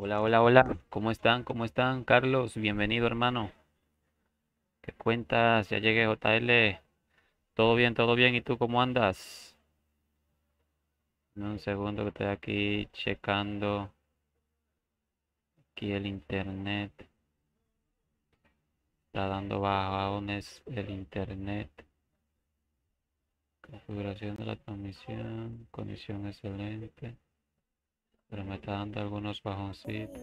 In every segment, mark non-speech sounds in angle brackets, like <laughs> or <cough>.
Hola, hola, hola. ¿Cómo están? ¿Cómo están? Carlos, bienvenido, hermano. ¿Qué cuentas? Ya llegué, JL. Todo bien, todo bien. ¿Y tú cómo andas? Un segundo que estoy aquí checando aquí el internet. Está dando bajones el internet. Configuración de la transmisión. Conexión excelente. Pero me está dando algunos bajoncitos.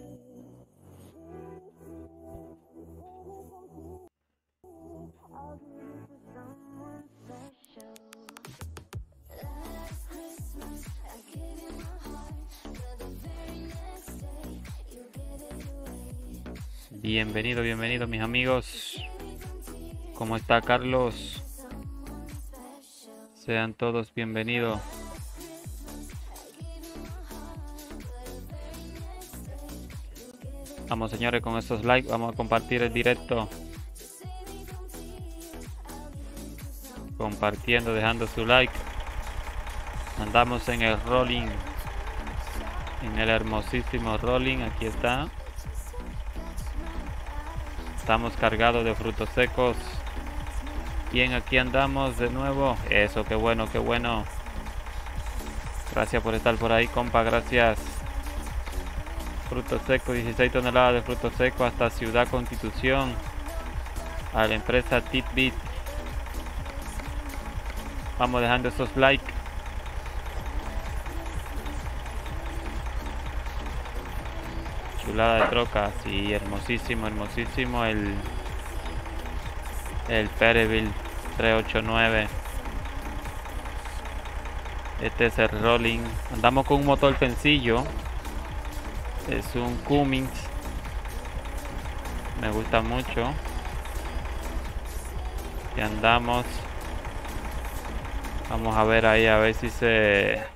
Bienvenido, bienvenido mis amigos. ¿Cómo está Carlos? Sean todos bienvenidos. Vamos señores con estos likes, vamos a compartir el directo. Compartiendo, dejando su like. Andamos en el rolling. En el hermosísimo rolling, aquí está. Estamos cargados de frutos secos. Bien, aquí andamos de nuevo. Eso, qué bueno, qué bueno. Gracias por estar por ahí, compa, gracias. Frutos secos, 16 toneladas de frutos secos hasta Ciudad Constitución. A la empresa Titbit. Vamos dejando esos likes. Chulada de troca, sí, hermosísimo, hermosísimo el el Pereville 389. Este es el Rolling. Andamos con un motor sencillo. Es un Cummins. Me gusta mucho. Y andamos. Vamos a ver ahí a ver si se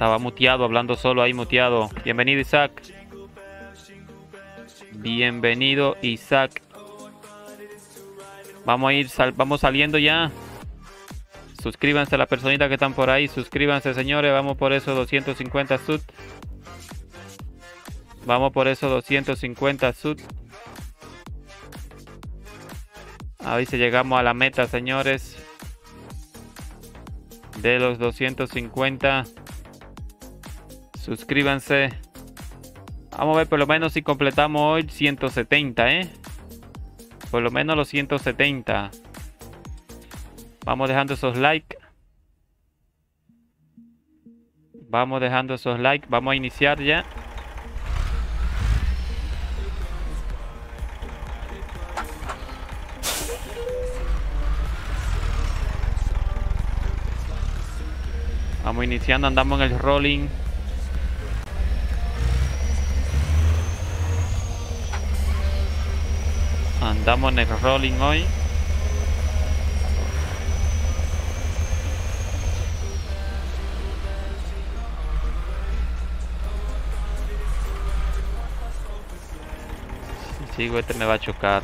Estaba muteado, hablando solo ahí muteado. Bienvenido Isaac. Bienvenido Isaac. Vamos a ir, vamos saliendo ya. Suscríbanse a la personita que están por ahí. Suscríbanse señores. Vamos por esos 250 sud. Vamos por esos 250 sud. A ver si llegamos a la meta señores. De los 250. Suscríbanse. Vamos a ver por lo menos si completamos hoy 170, ¿eh? Por lo menos los 170. Vamos dejando esos likes. Vamos dejando esos likes. Vamos a iniciar ya. Vamos iniciando, andamos en el rolling. Andamos en el rolling hoy. Si sigo este me va a chocar.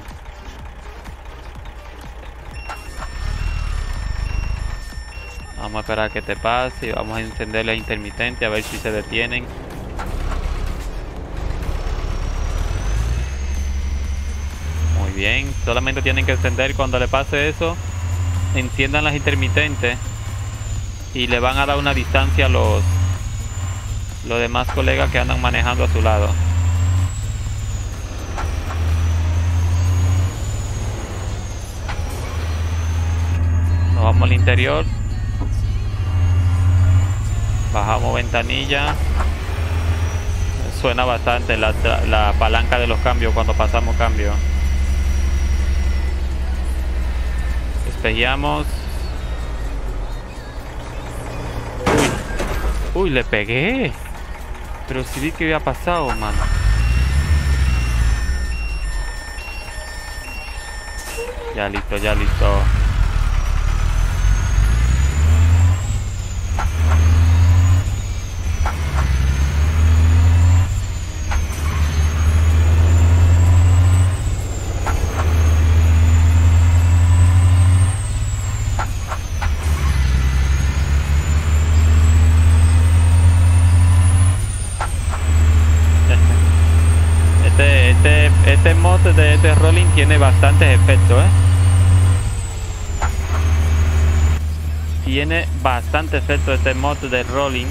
Vamos a esperar a que te pase vamos a encender la intermitente a ver si se detienen. Muy bien, solamente tienen que encender cuando le pase eso. Enciendan las intermitentes y le van a dar una distancia a los, los demás colegas que andan manejando a su lado. Nos vamos al interior. Bajamos ventanilla. Suena bastante la, la palanca de los cambios cuando pasamos cambio. Despejamos. Uy. Uy, le pegué. Pero si vi que había pasado, mano. Ya listo, ya listo. Este, este, este mod de este rolling tiene bastantes efectos, ¿eh? Tiene bastante efecto este mod de rolling.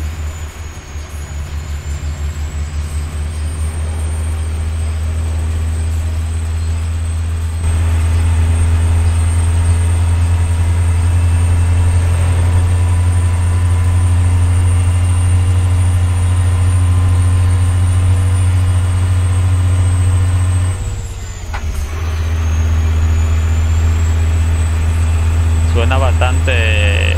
suena bastante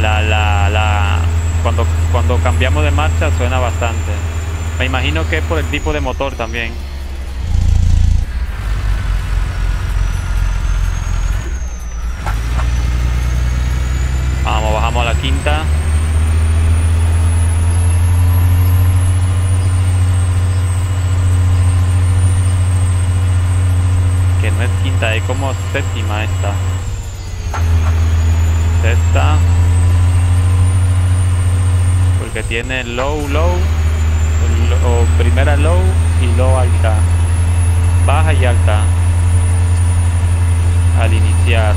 la la la cuando cuando cambiamos de suena bastante me imagino que es por el tipo de motor también vamos bajamos a la quinta que no es quinta, es como séptima esta. Sexta. Porque tiene low, low, o primera low y low alta. Baja y alta. Al iniciar.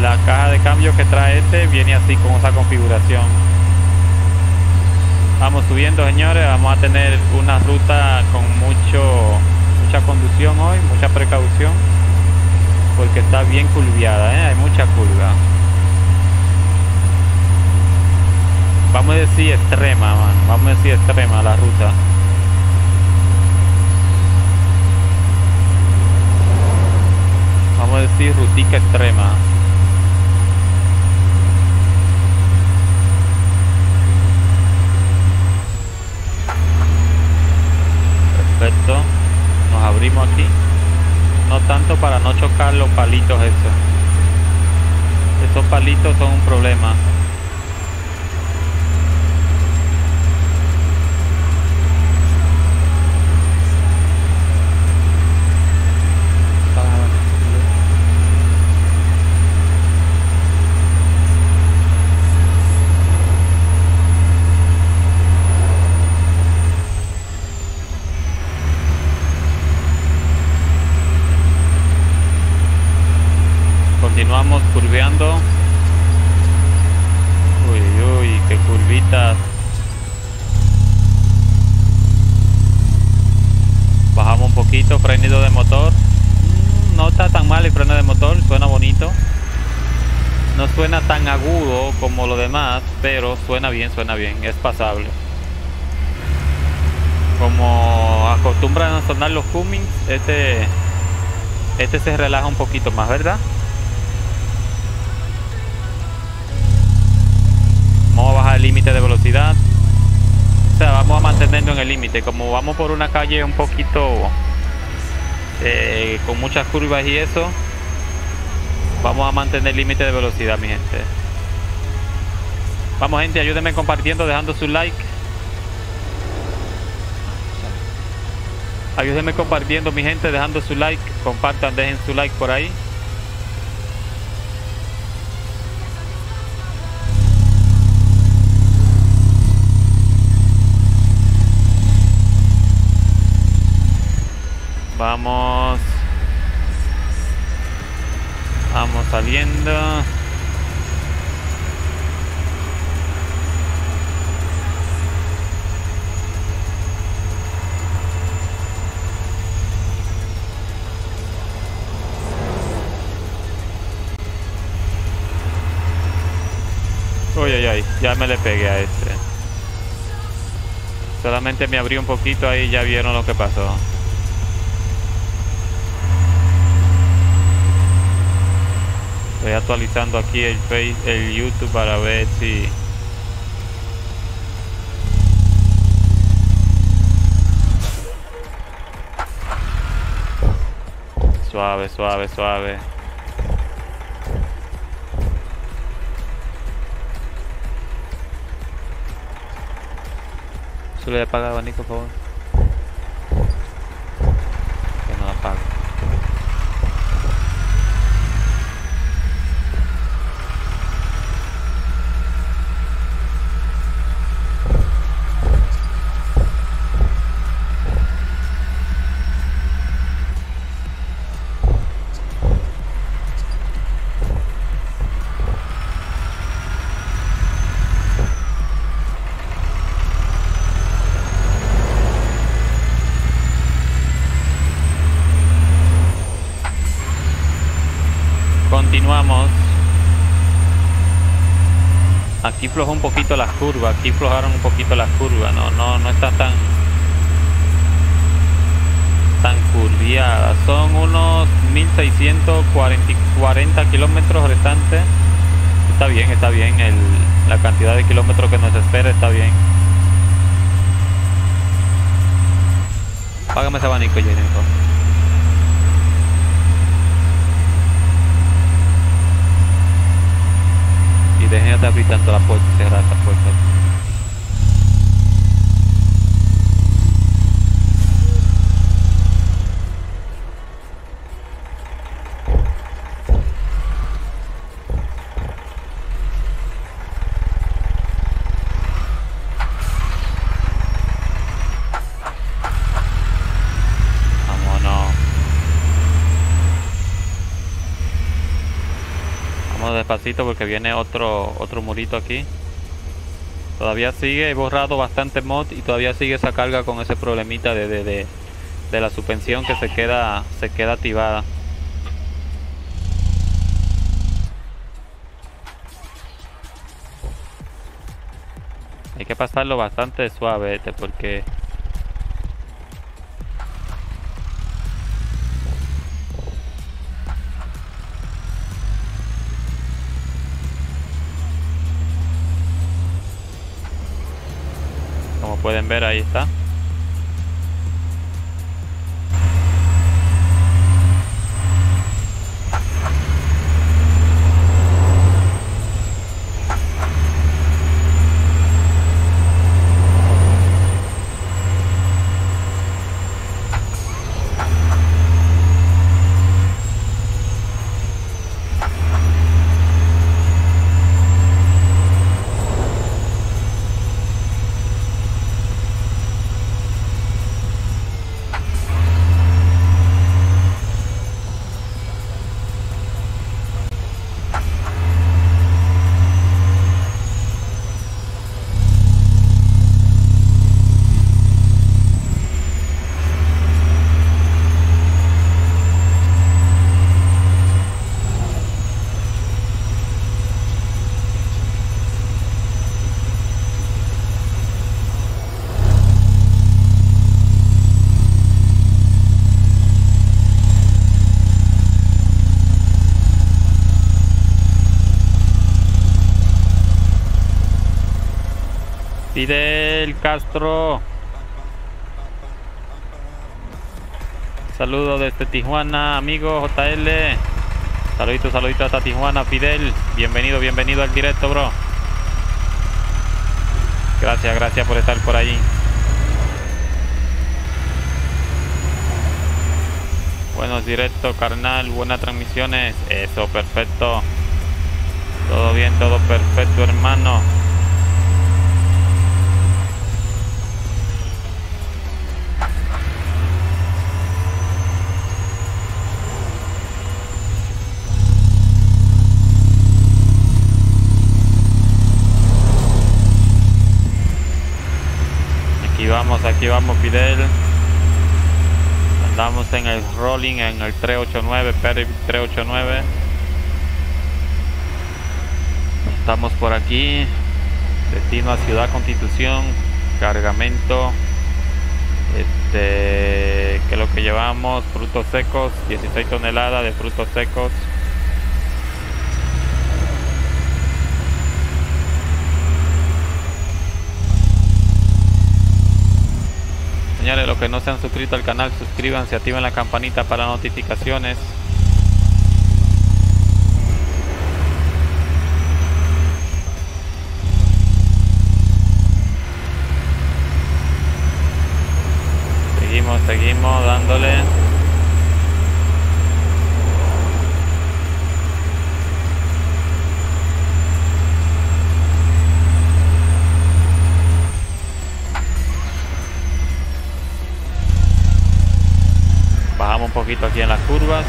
La caja de cambio que trae este viene así con esa configuración. Vamos subiendo, señores. Vamos a tener una ruta con mucho mucha conducción hoy, mucha precaución, porque está bien curviada, ¿eh? hay mucha curva. Vamos a decir extrema, man. Vamos a decir extrema la ruta. Vamos a decir rutica extrema. Perfecto. Nos abrimos aquí. No tanto para no chocar los palitos esos. Esos palitos son un problema. Continuamos curveando. Uy, uy, qué curvitas. Bajamos un poquito, frenido de motor. Mm, No está tan mal el freno de motor, suena bonito. No suena tan agudo como lo demás, pero suena bien, suena bien, es pasable. Como acostumbran a sonar los Cummins, este, este se relaja un poquito más, ¿verdad? Vamos a bajar el límite de velocidad. O sea, vamos a mantenerlo en el límite. Como vamos por una calle un poquito eh, con muchas curvas y eso, vamos a mantener el límite de velocidad, mi gente. Vamos, gente, ayúdenme compartiendo, dejando su like. Ayúdenme compartiendo, mi gente, dejando su like. Compartan, dejen su like por ahí. Vamos. Vamos saliendo. Uy, uy, uy, ya me le pegué a este. Solamente me abrí un poquito ahí ya vieron lo que pasó. Estoy actualizando aquí el face, el YouTube para ver si suave, suave, suave. Solo le apaga el abanico, por favor. Que no lo apague. Continuamos. Aquí flojó un poquito las curvas, aquí flojaron un poquito las curvas, no, no, no está tan tan curviada. Son unos 1640 kilómetros restantes. Está bien, está bien. El, la cantidad de kilómetros que nos espera está bien. Págame ese abanico, Jennifer. Y dejen de abrir tanto la puerta y cerrar esta puerta. Vámonos. Vamos porque viene otro otro murito aquí. Todavía sigue he borrado bastante mod y todavía sigue esa carga con ese problemita de, de, de, de la suspensión que se queda se queda activada. Hay que pasarlo bastante suave este porque pueden ver ahí está. Fidel Castro. Saludo desde Tijuana, amigo JL. Saludito, saludito hasta Tijuana, Fidel. Bienvenido, bienvenido al directo, bro. Gracias, gracias por estar por ahí. Buenos directos, carnal. Buenas transmisiones. Eso, perfecto. Todo bien, todo perfecto, hermano. Aquí aquí vamos, Fidel. Andamos en el rolling en el 389, Perry 389. Estamos por aquí. Destino a Ciudad Constitución. Cargamento. Este, que lo que llevamos? Frutos secos, 16 toneladas de frutos secos. Señores, que no se han suscrito al canal, suscríbanse, activen la campanita para notificaciones. Seguimos, seguimos dándole. Bajamos un poquito aquí en las curvas.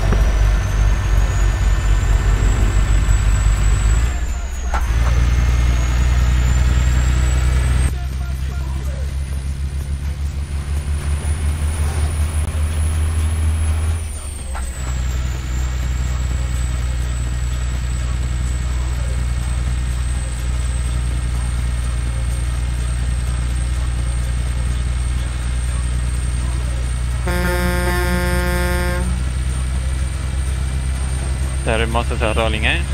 Está hermoso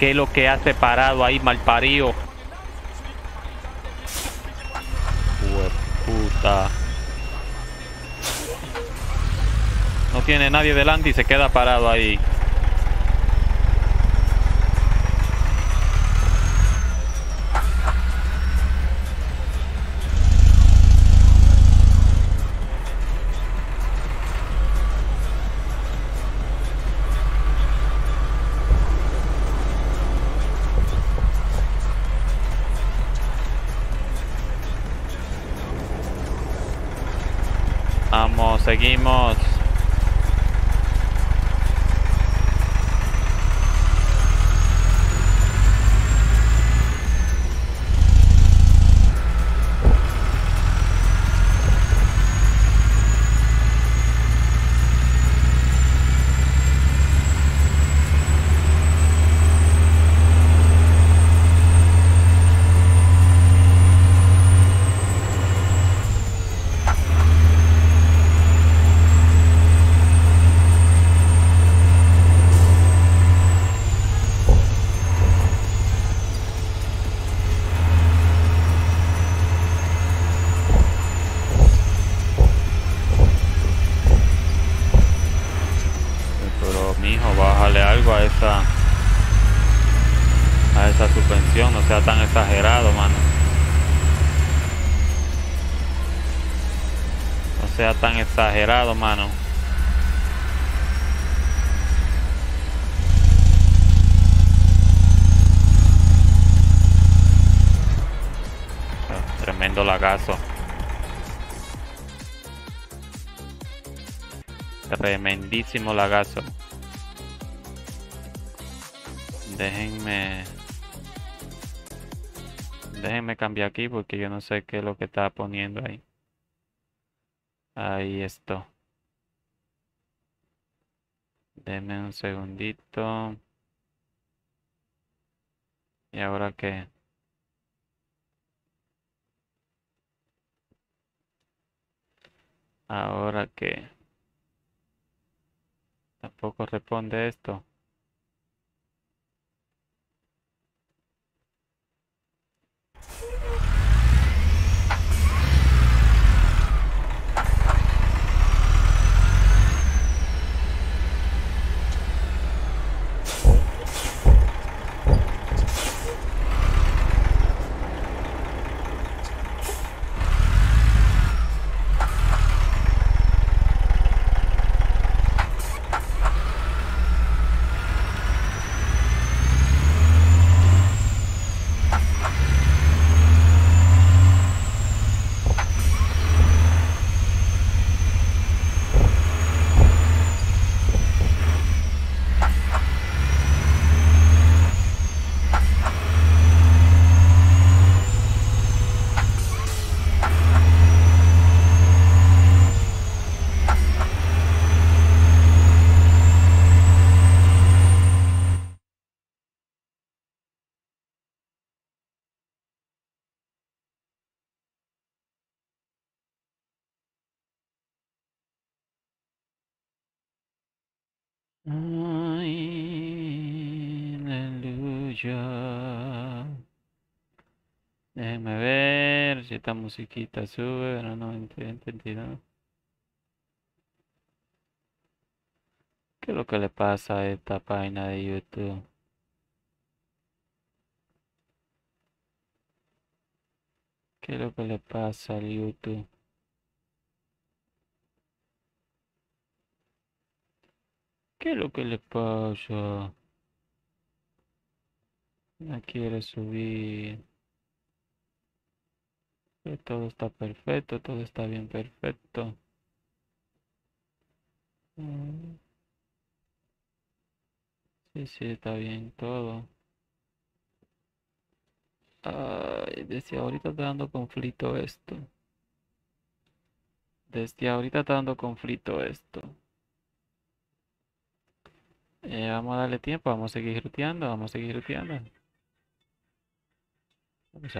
qué es lo que hace parado ahí, mal parido. puta. No tiene nadie delante y se queda parado ahí. Vamos, seguimos. Pero mijo, bájale algo a esa a no sea tan exagerado, mano. No sea tan exagerado, mano. Tremendo lagazo. Tremendísimo lagazo. Déjenme... Déjenme cambiar aquí porque yo no sé qué es lo que está poniendo ahí. Ahí esto. Denme un segundito. ¿Y ahora qué? Ahora qué? Tampoco responde esto. Aleluya. Déjenme ver si esta musiquita sube. No, no, ent- entendido. ¿Qué es lo que le pasa a esta página de YouTube? ¿Qué es lo que le pasa al YouTube? ¿Qué es lo que le pasa? No quiere subir. Que todo está perfecto, todo está bien perfecto. Mm. Sí, sí, está bien todo. Ay, desde ahorita está dando conflicto esto. Desde ahorita está dando conflicto esto. Eh, vamos a darle tiempo, vamos a seguir ruteando, vamos a seguir ruteando. Vamos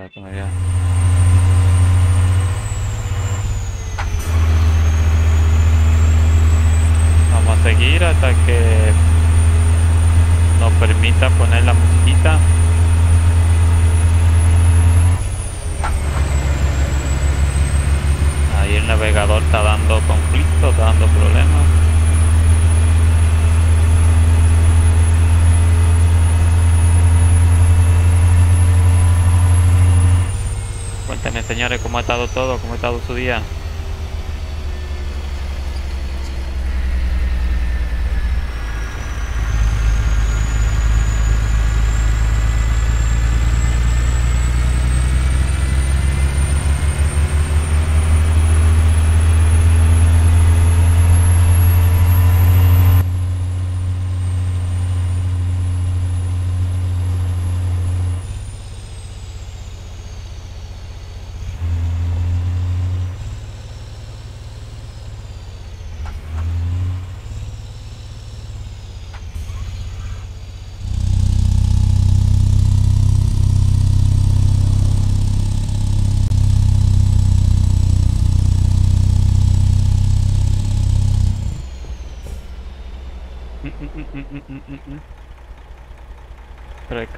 a seguir hasta que nos permita poner la musiquita. Ahí el navegador está dando conflicto, está dando problemas. Cuéntenme señores cómo ha estado todo, cómo ha estado su día.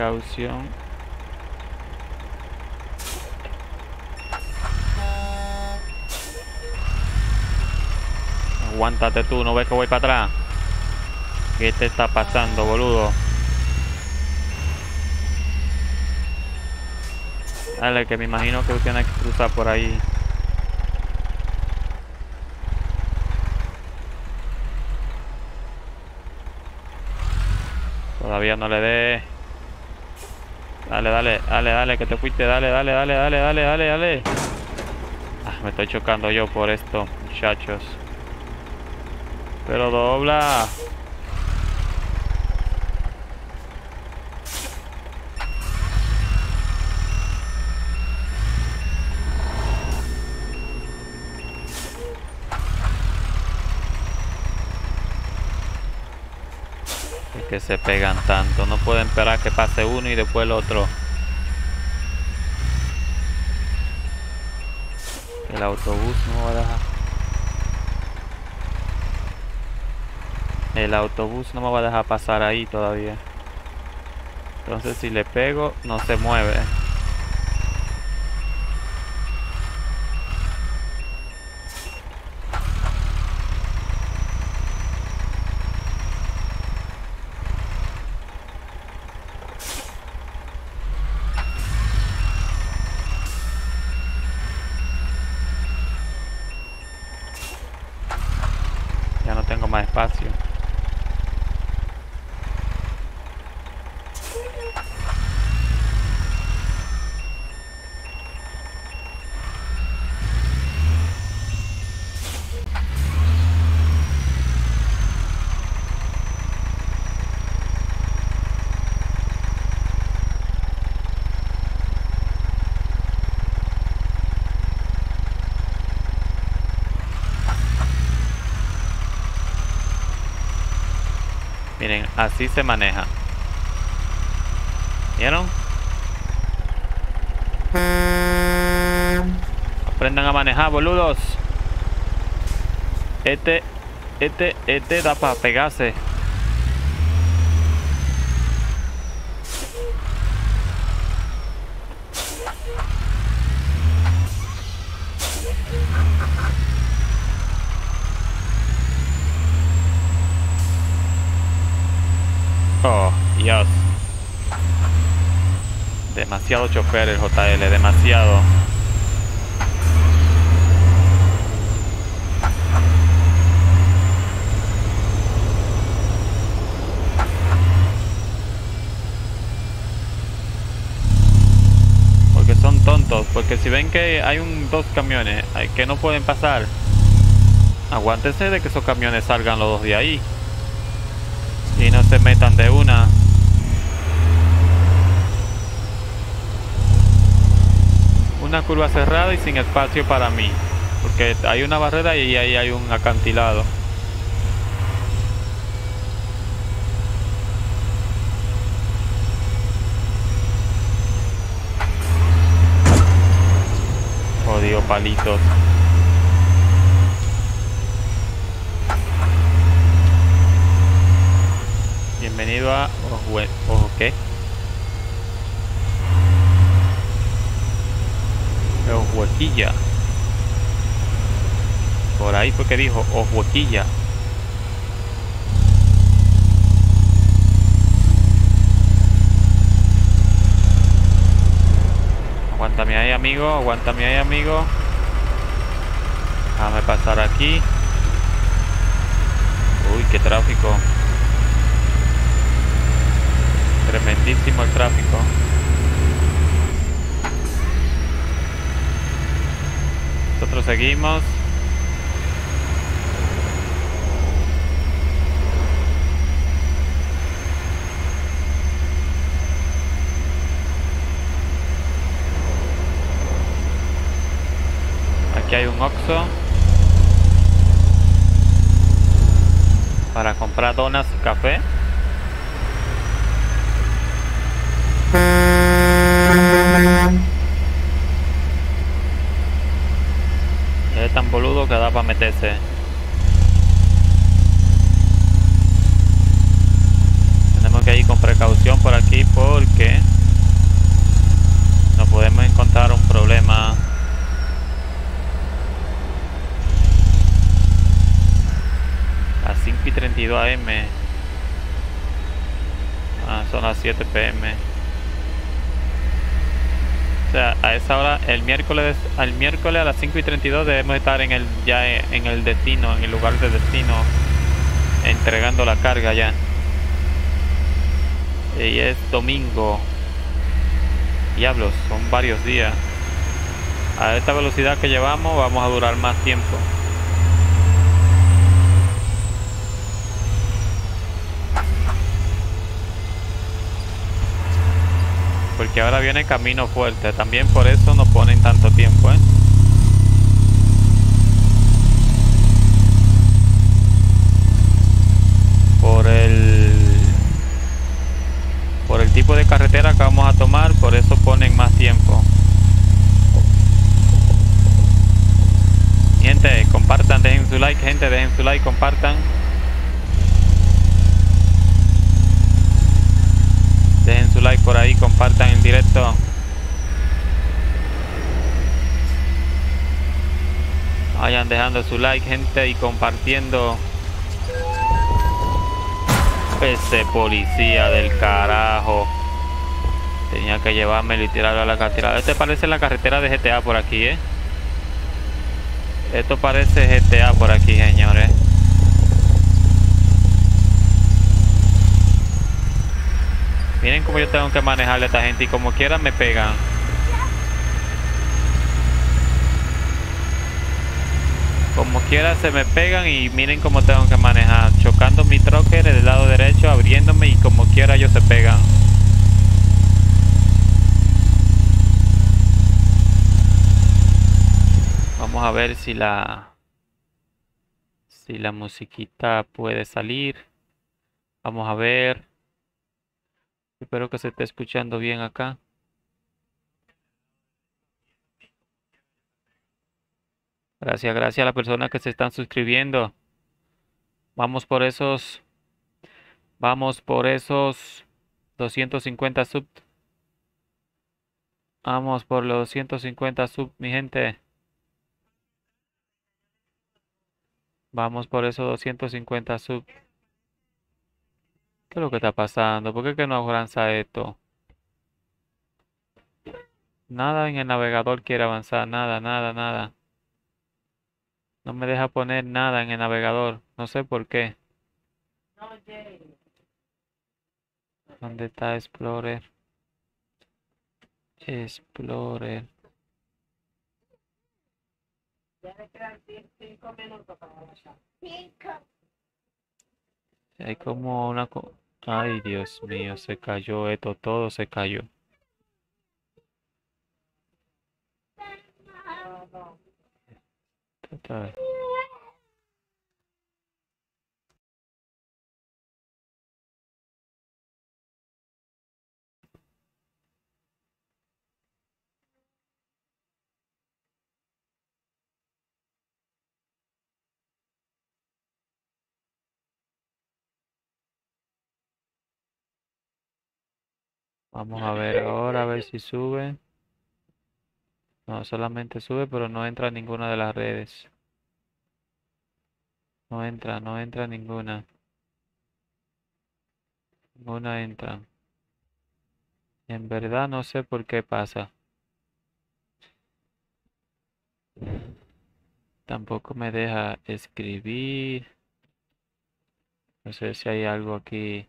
Precaución. Aguántate tú, no ves que voy para atrás. ¿Qué te está pasando, boludo? Dale, que me imagino que tienes que cruzar por ahí. Todavía no le dé. Dale, dale, dale, dale, que te fuiste. Dale, dale, dale, dale, dale, dale, dale. Ah, me estoy chocando yo por esto, muchachos. Pero dobla. Que se pegan tanto. No pueden esperar que pase uno y después el otro. El autobús no va a dejar. El autobús no me va a dejar pasar ahí todavía. Entonces si le pego, no se mueve. Ya no tengo más espacio. Miren, así se maneja. ¿Vieron? Aprendan a manejar, boludos. Este, este, este da para pegarse. Oh, Dios. Demasiado chofer el JL, demasiado. Porque son tontos, porque si ven que hay un dos camiones ay, que no pueden pasar, aguántense de que esos camiones salgan los dos de ahí y no se metan de una. Una curva cerrada y sin espacio para mí, porque hay una barrera y ahí hay un acantilado. Jodido palitos. Bienvenido a. ¿Ojo qué? Ojuequilla. Por ahí fue que dijo Ojuequilla. Aguántame ahí, amigo. Aguántame ahí, amigo. Déjame pasar aquí. Uy, qué tráfico. Tremendísimo el tráfico. Nosotros seguimos. Aquí hay un Oxxo para comprar donas y café. Boludo que da para meterse. Tenemos que ir con precaución por aquí porque nos podemos encontrar un problema. A 5 y 32 AM. Ah, son las 7 pm. Sea, a esa hora, el miércoles, al miércoles a las 5 y 32 debemos estar en el, ya en el destino, en el lugar de destino, entregando la carga ya. Y es domingo. Diablos, son varios días. A esta velocidad que llevamos vamos a durar más tiempo. Porque ahora viene camino fuerte. También por eso no ponen tanto tiempo, ¿eh? Por el... Por el tipo de carretera que vamos a tomar, por eso ponen más tiempo. Gente, compartan, dejen su like, gente, dejen su like, compartan. Dejen su like por ahí, compartan el directo. Vayan dejando su like, gente, y compartiendo. Ese policía del carajo. Tenía que llevármelo y tirarlo a la carretera. Este parece la carretera de GTA por aquí, ¿eh? Esto parece GTA por aquí, señores. Miren cómo yo tengo que manejarle a esta gente y como quiera me pegan. Como quiera se me pegan y miren cómo tengo que manejar. Chocando mi troque del lado derecho, abriéndome y como quiera ellos se pegan. Vamos a ver si la... Si la musiquita puede salir. Vamos a ver. Espero que se esté escuchando bien acá. Gracias, gracias a las personas que se están suscribiendo. Vamos por esos. Vamos por esos 250 sub. Vamos por los 250 sub, mi gente. Vamos por esos 250 sub. ¿Qué es lo que está pasando? ¿Por qué que no avanza esto? Nada en el navegador quiere avanzar, nada, nada, nada. No me deja poner nada en el navegador, no sé por qué. ¿Dónde está Explorer? Explorer. Hay como una... Ay, Dios mío, se cayó esto, todo se cayó. Vamos a ver ahora, a ver si sube. No, solamente sube, pero no entra ninguna de las redes. No entra, no entra ninguna. Ninguna entra. En verdad no sé por qué pasa. Tampoco me deja escribir. No sé si hay algo aquí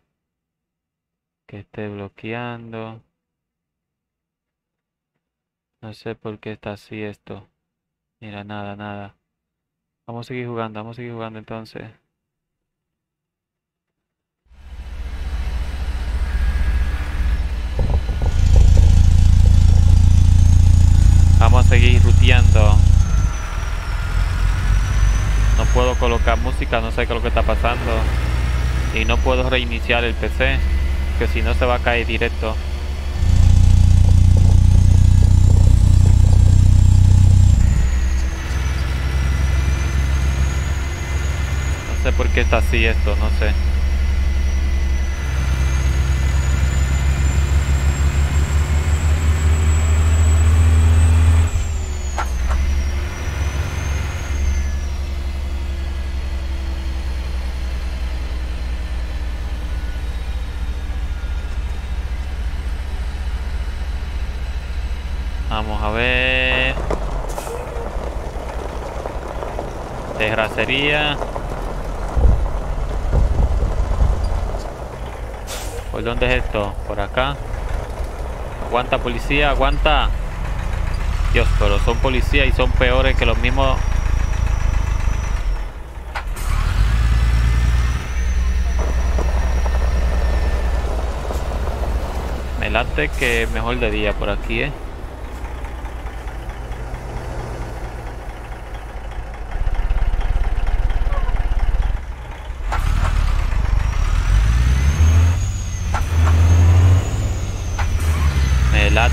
que esté bloqueando. No sé por qué está así esto. Mira, nada, nada. Vamos a seguir jugando, vamos a seguir jugando entonces. Vamos a seguir ruteando. No puedo colocar música, no sé qué es lo que está pasando. Y no puedo reiniciar el PC, que si no se va a caer directo. No sé por qué está así esto, no sé. Vamos a ver. Terracería. ¿Por dónde es esto? Por acá. Aguanta policía, aguanta. Dios, pero son policías y son peores que los mismos. Me late que mejor de día por aquí, eh.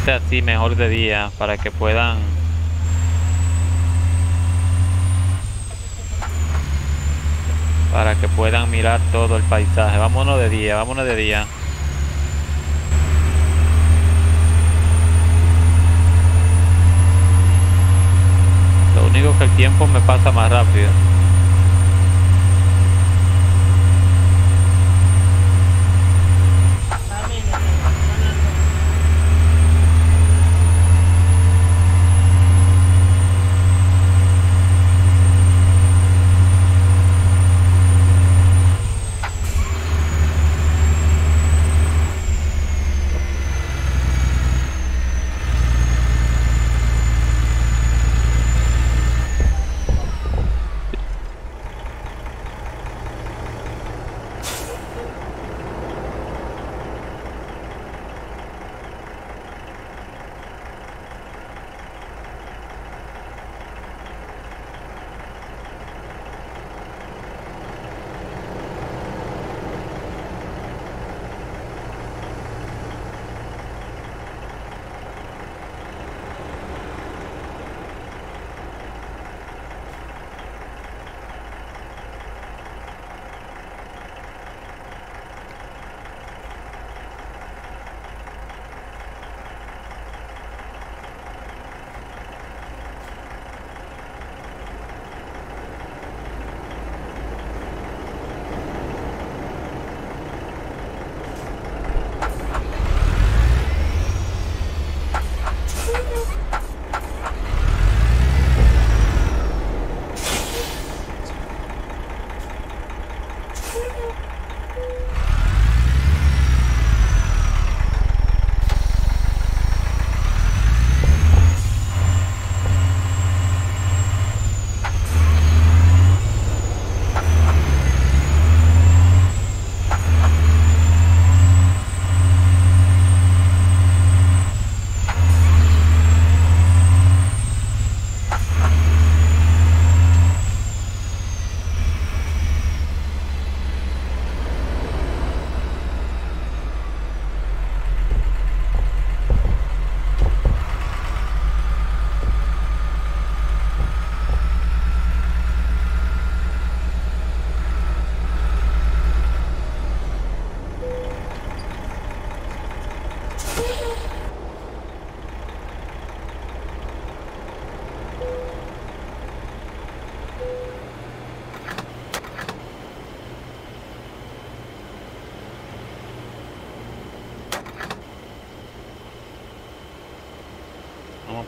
Late así mejor de día para que puedan para que puedan mirar todo el paisaje. Vámonos de día, vámonos de día. Lo único que el tiempo me pasa más rápido.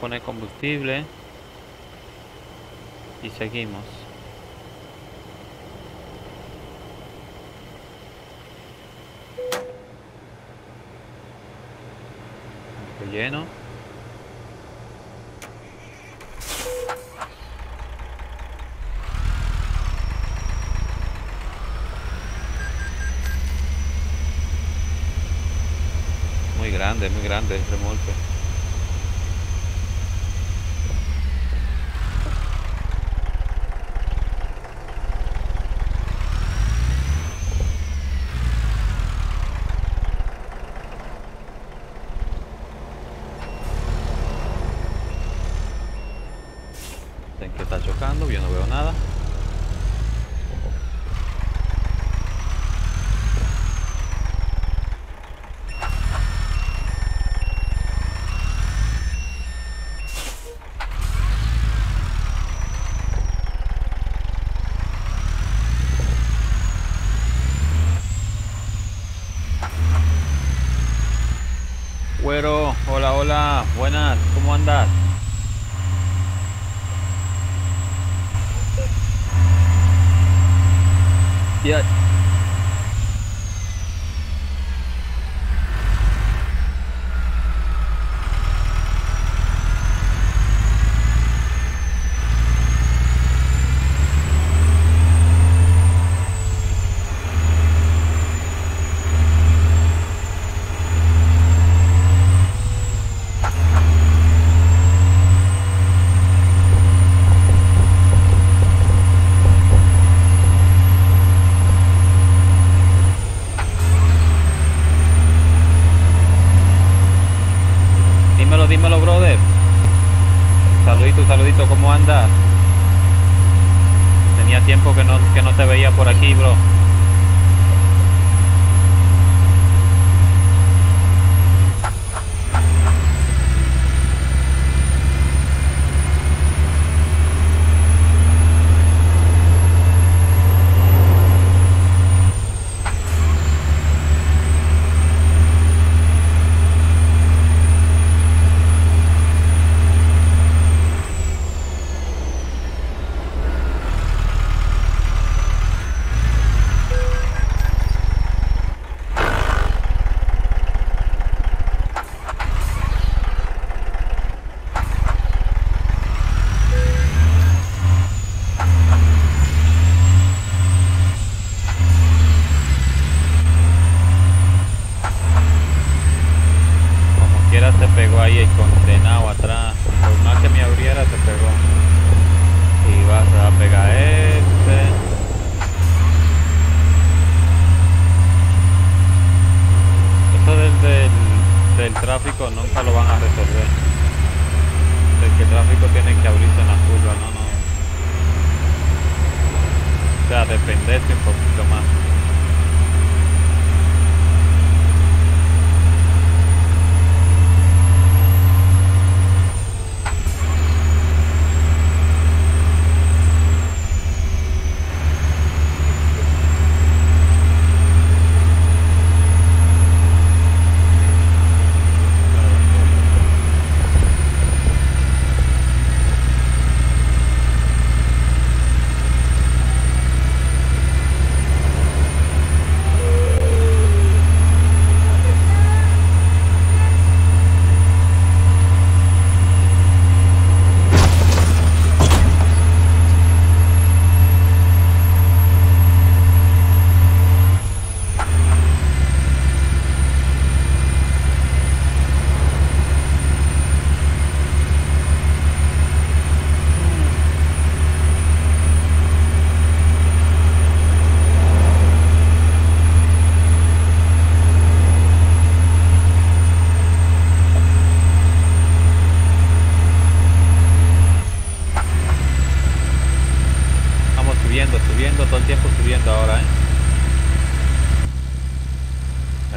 Poner combustible. Y seguimos.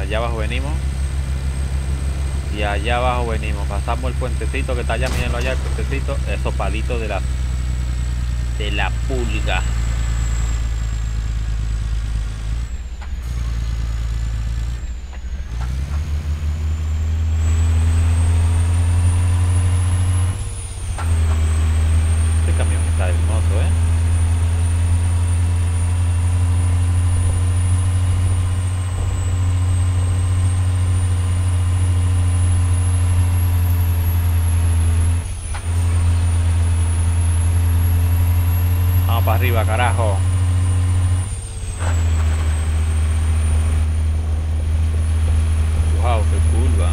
Allá abajo venimos. Y allá abajo venimos. Pasamos el puentecito que está allá, mírenlo allá, el puentecito. Esos palitos de la de la pulga. Este camión está hermoso, ¿eh? Vamos para arriba, carajo. Wow, qué curva.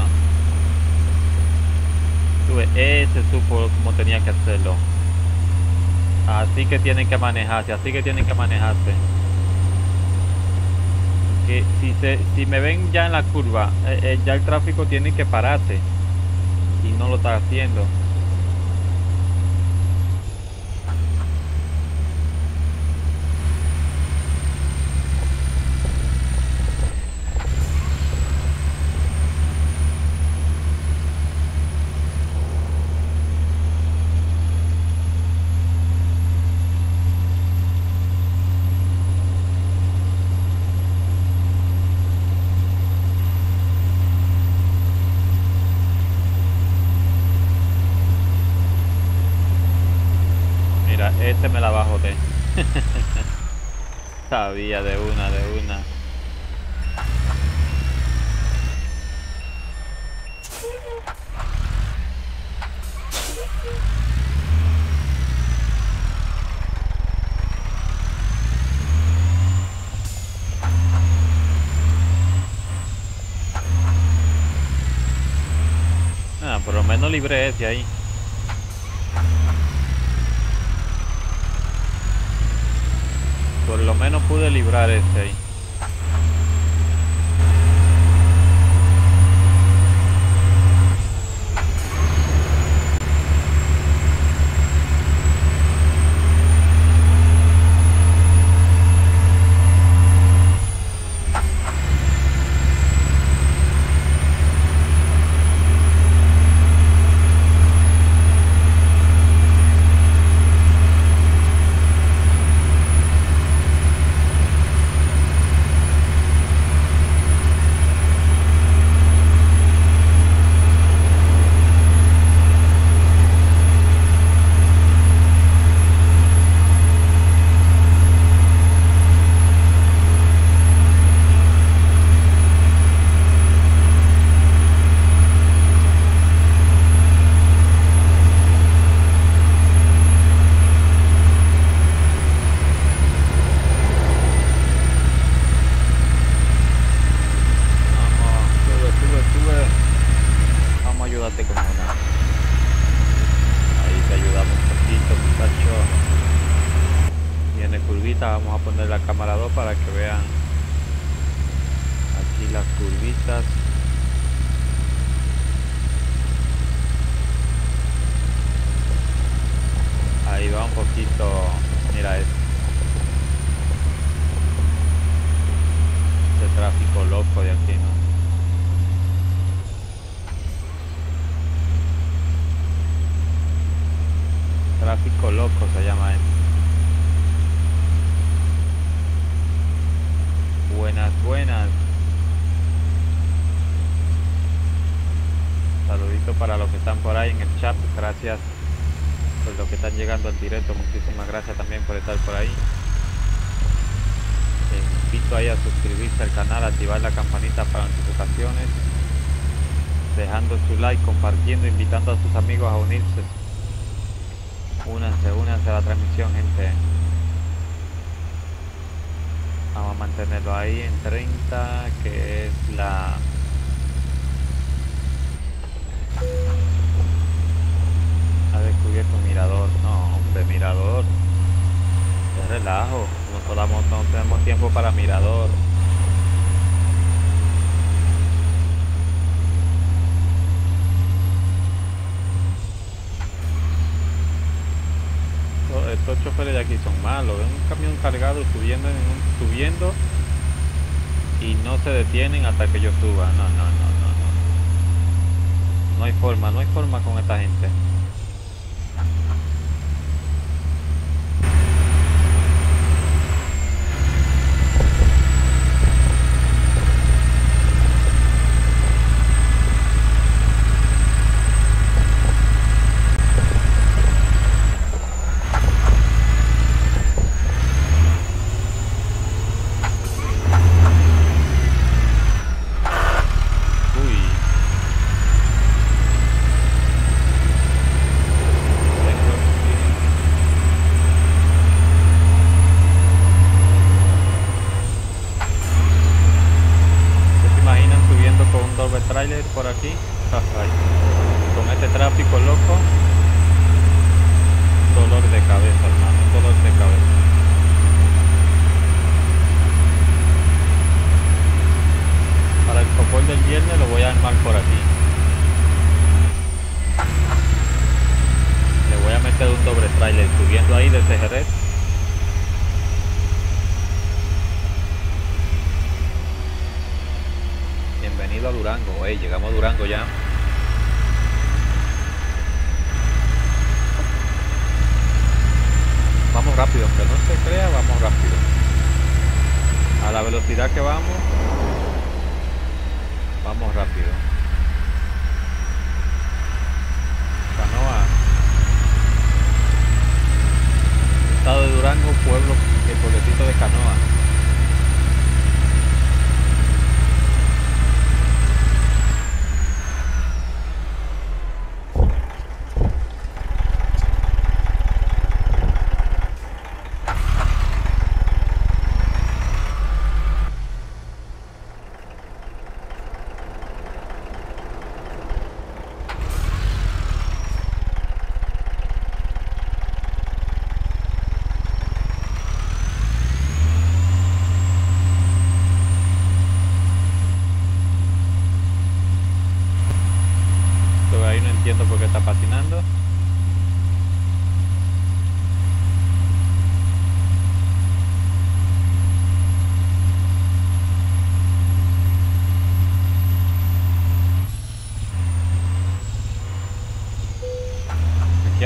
Tú ves, ese supo cómo tenía que hacerlo. Así que tienen que manejarse, así que tienen que manejarse. Que si se, si me ven ya en la curva, eh, eh, ya el tráfico tiene que pararse. Y no lo está haciendo. Mira, este me la bajo de. De una, de una. Ah, por lo menos libré ese ahí. Por lo menos pude librar ese ahí. Cargado subiendo, subiendo y no se detienen hasta que yo suba. No, no, no, no, no. No hay forma, no hay forma con esta gente.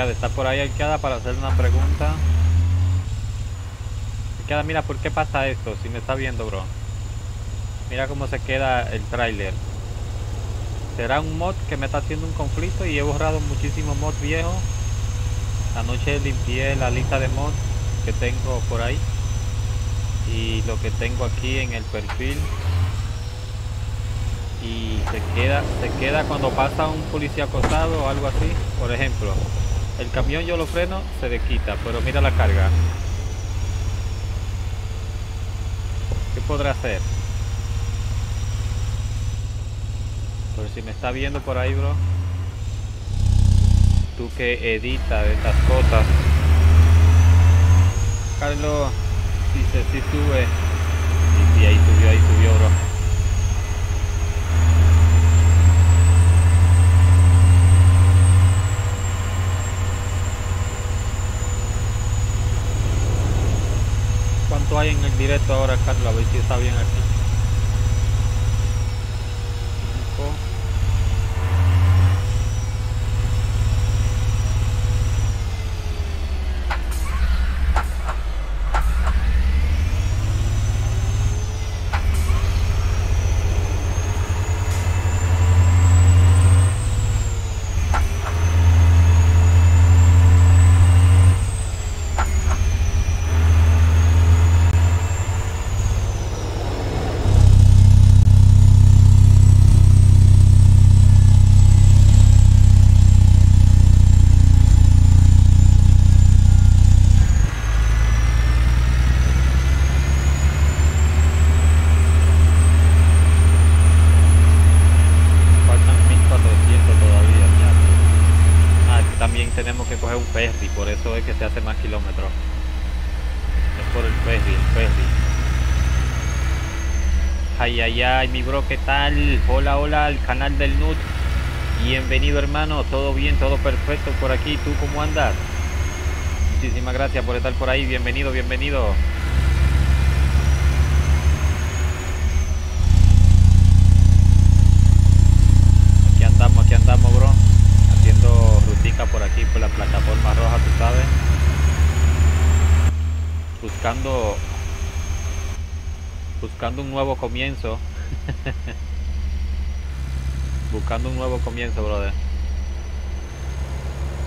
Está por ahí arqueada para hacer una pregunta. Arqueada, mira, ¿por qué pasa esto? Si me está viendo, bro. Mira cómo se queda el tráiler. Será un mod que me está haciendo un conflicto y he borrado muchísimos mods viejos. Anoche limpié la lista de mods que tengo por ahí. Y lo que tengo aquí en el perfil. Y se queda, se queda cuando pasa un policía acosado o algo así. Por ejemplo, el camión yo lo freno, se le quita, pero mira la carga. ¿Qué podrá hacer? Por si me está viendo por ahí, bro. tú que editas estas cosas. Carlos, dice, si sube. Y sí, ahí subió, ahí subió, bro. ¿Cuánto hay en el directo ahora, Carlos? A ver si está bien aquí. Cinco. Faltan 1400 todavía. Ya. Ah, que también tenemos que coger un ferry, por eso es que se hace más kilómetros. Es por el ferry, el ferry. Mi bro, ¿qué tal? Hola, hola al canal del NUT. Bienvenido, hermano. Todo bien, todo perfecto por aquí. ¿Tú cómo andas? Muchísimas gracias por estar por ahí. Bienvenido, bienvenido. Aquí andamos, aquí andamos, bro. Haciendo rutica por aquí, por la plataforma roja, tú sabes. Buscando. Buscando un nuevo comienzo. <laughs> Buscando un nuevo comienzo, brother.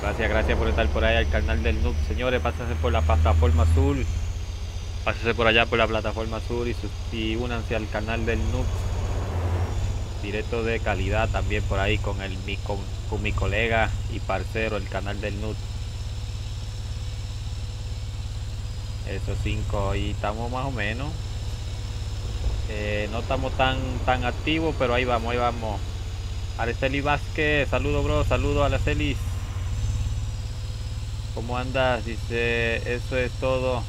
Gracias, gracias por estar por ahí al canal del Noob. Señores, pásense por la plataforma azul. Pásense por allá por la plataforma azul y, y únanse al canal del Noob directo de calidad también por ahí con el mi, con, mi colega y parcero el canal del NUT esos cinco y estamos más o menos Eh, no estamos tan tan activos pero ahí vamos ahí vamos Araceli Vázquez saludo bro saludo Araceli ¿Cómo andas? Dice, eso es todo.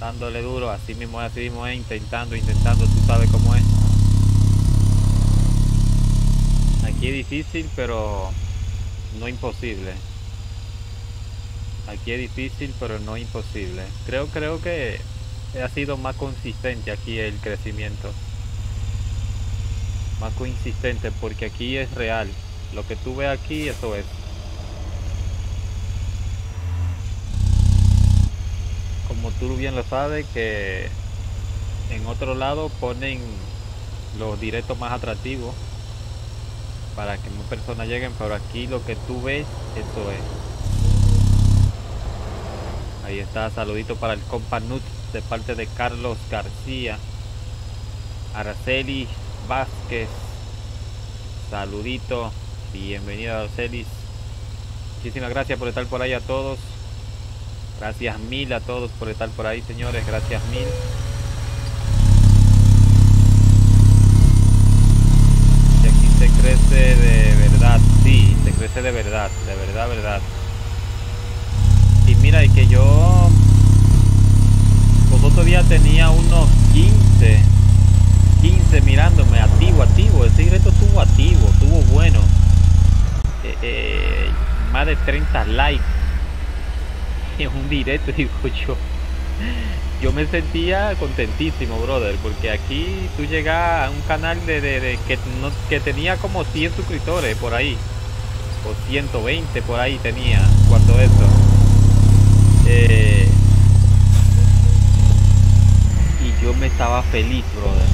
Dándole duro, así mismo, así mismo es, intentando, intentando, tú sabes cómo es. Aquí es difícil, pero no imposible. Aquí es difícil, pero no imposible. Creo, creo que ha sido más consistente aquí el crecimiento. Más consistente porque aquí es real. Lo que tú ves aquí, eso es. Como tú bien lo sabes, que en otro lado ponen los directos más atractivos para que más personas lleguen, pero aquí lo que tú ves, eso es. Ahí está, saludito para el compa Nut de parte de Carlos García, Araceli Vázquez, saludito, bienvenida Araceli. Muchísimas gracias por estar por ahí a todos. Gracias mil a todos por estar por ahí, señores. Gracias mil. Y aquí se crece de verdad, sí, se crece de verdad, de verdad, verdad. Y mira, y que yo días tenía unos 15, 15 mirándome, activo, activo. Ese directo estuvo activo, estuvo bueno. Eh, eh, más de 30 likes <laughs> en un directo, <laughs> digo yo. Yo me sentía contentísimo, brother, porque aquí tú llegas a un canal de, de- de que, no, que tenía como 100 suscriptores por ahí, o 120 por ahí tenía, cuando eso. Eh, y yo me estaba feliz, brother.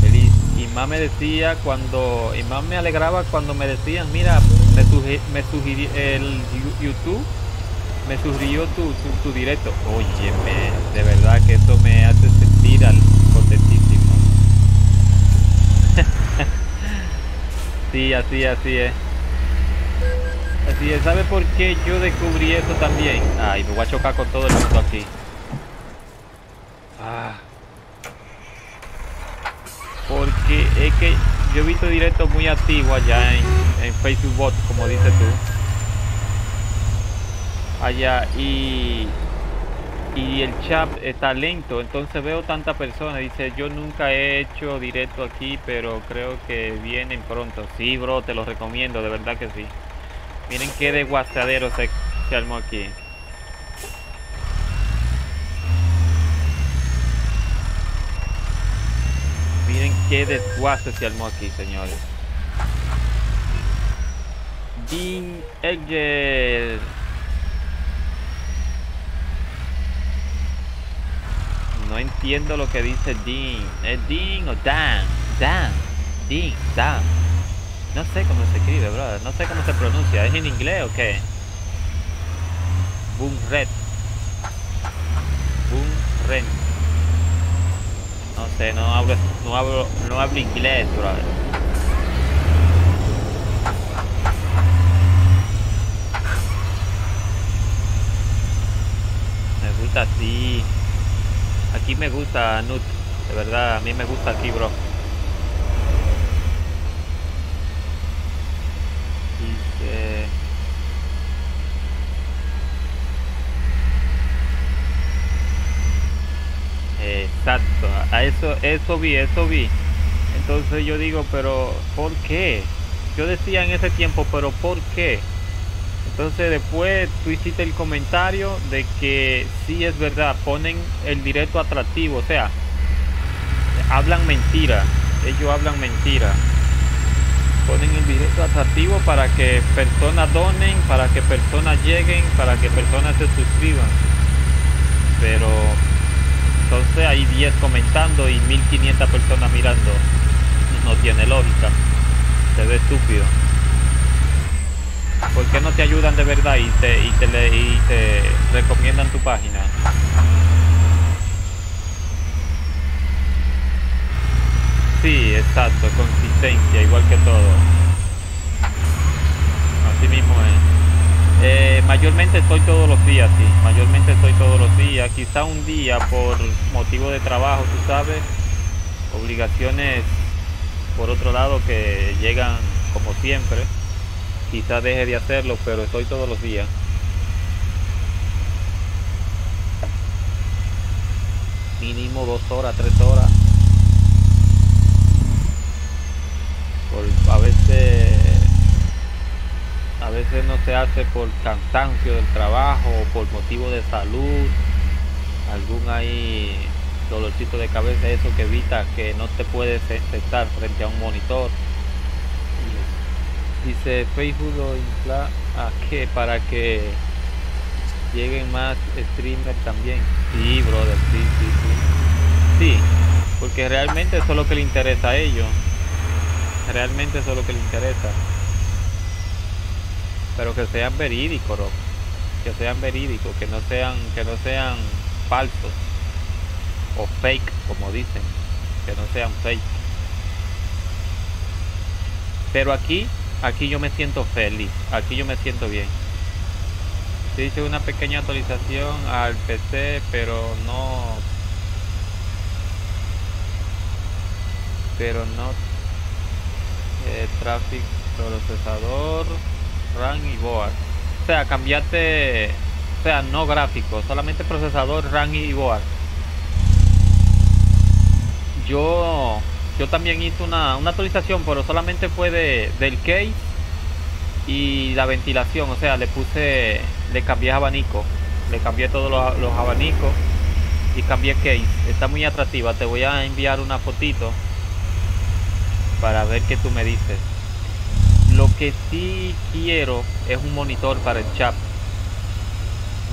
Feliz. Y más me decía cuando, y más me alegraba cuando me decían, mira, me, sugi- me sugirió el YouTube me sugirió tu, tu, directo. Óyeme, de verdad que eso me hace sentir al contentísimo. <laughs> sí, así, así es. Así es, ¿sabe por qué yo descubrí eso también? Ay, me voy a chocar con todo el mundo aquí. Porque es que yo he visto directos muy activos allá en, Facebook Bot, como dices tú. allá y y el chat está lento entonces veo tanta persona dice yo nunca he hecho directo aquí pero creo que vienen pronto. Sí bro te lo recomiendo de verdad que sí. Miren qué desguazadero se, se armó aquí miren qué desguace se armó aquí señores Dean Edger No entiendo lo que dice Dean. ¿Es Dean o Dan? Dan. Dean. Dan. No sé cómo se escribe, brother. No sé cómo se pronuncia. ¿Es en inglés o qué? Boom Red. Boom Red. No sé, no hablo, no hablo, no hablo inglés, brother. Me gusta así. Aquí me gusta Nut, de verdad, a mí me gusta aquí, bro. Dice... A eso, eso vi, eso vi. Entonces yo digo, pero ¿por qué? Yo decía en ese tiempo, pero ¿por qué? Entonces después tú hiciste el comentario de que sí es verdad, ponen el directo atractivo, o sea, hablan mentira, ellos hablan mentira. Ponen el directo atractivo para que personas donen, para que personas lleguen, para que personas se suscriban. Pero entonces hay 10 comentando y 1500 personas mirando. No tiene lógica. Se ve estúpido. ¿Por qué no te ayudan de verdad y te, y te, y te recomiendan tu página? Sí, exacto, consistencia, igual que todo. Así mismo es. Eh, mayormente estoy todos los días, sí. Mayormente estoy todos los días. Quizá un día por motivo de trabajo, tú sabes. Obligaciones, por otro lado, que llegan como siempre. Quizá deje de hacerlo, pero estoy todos los días. Mínimo dos horas, tres horas. Por, a veces a veces no se hace por cansancio del trabajo o por motivo de salud algún ahí dolorcito de cabeza eso que evita que no te puedes sentar frente a un monitor. Dice Facebook lo infla a que para que lleguen más streamers también. Sí brother sí sí sí. Sí porque realmente eso es lo que le interesa a ellos. Realmente eso es lo que le interesa pero que sean verídicos, que sean verídicos, que no sean, que no sean falsos o fake, como dicen, que no sean fake. Pero aquí, aquí yo me siento feliz, aquí yo me siento bien. Se hice una pequeña actualización al PC, pero no, pero no eh, traffic procesador RAM y board. O sea cambiate o sea no gráfico solamente procesador RAM y board. Yo yo también hice una, una actualización pero solamente fue de, del case y la ventilación. O sea le puse le cambié abanico. Le cambié todos los, los abanicos y cambié case. Está muy atractiva. Te voy a enviar una fotito para ver qué tú me dices lo que sí quiero es un monitor para el chat.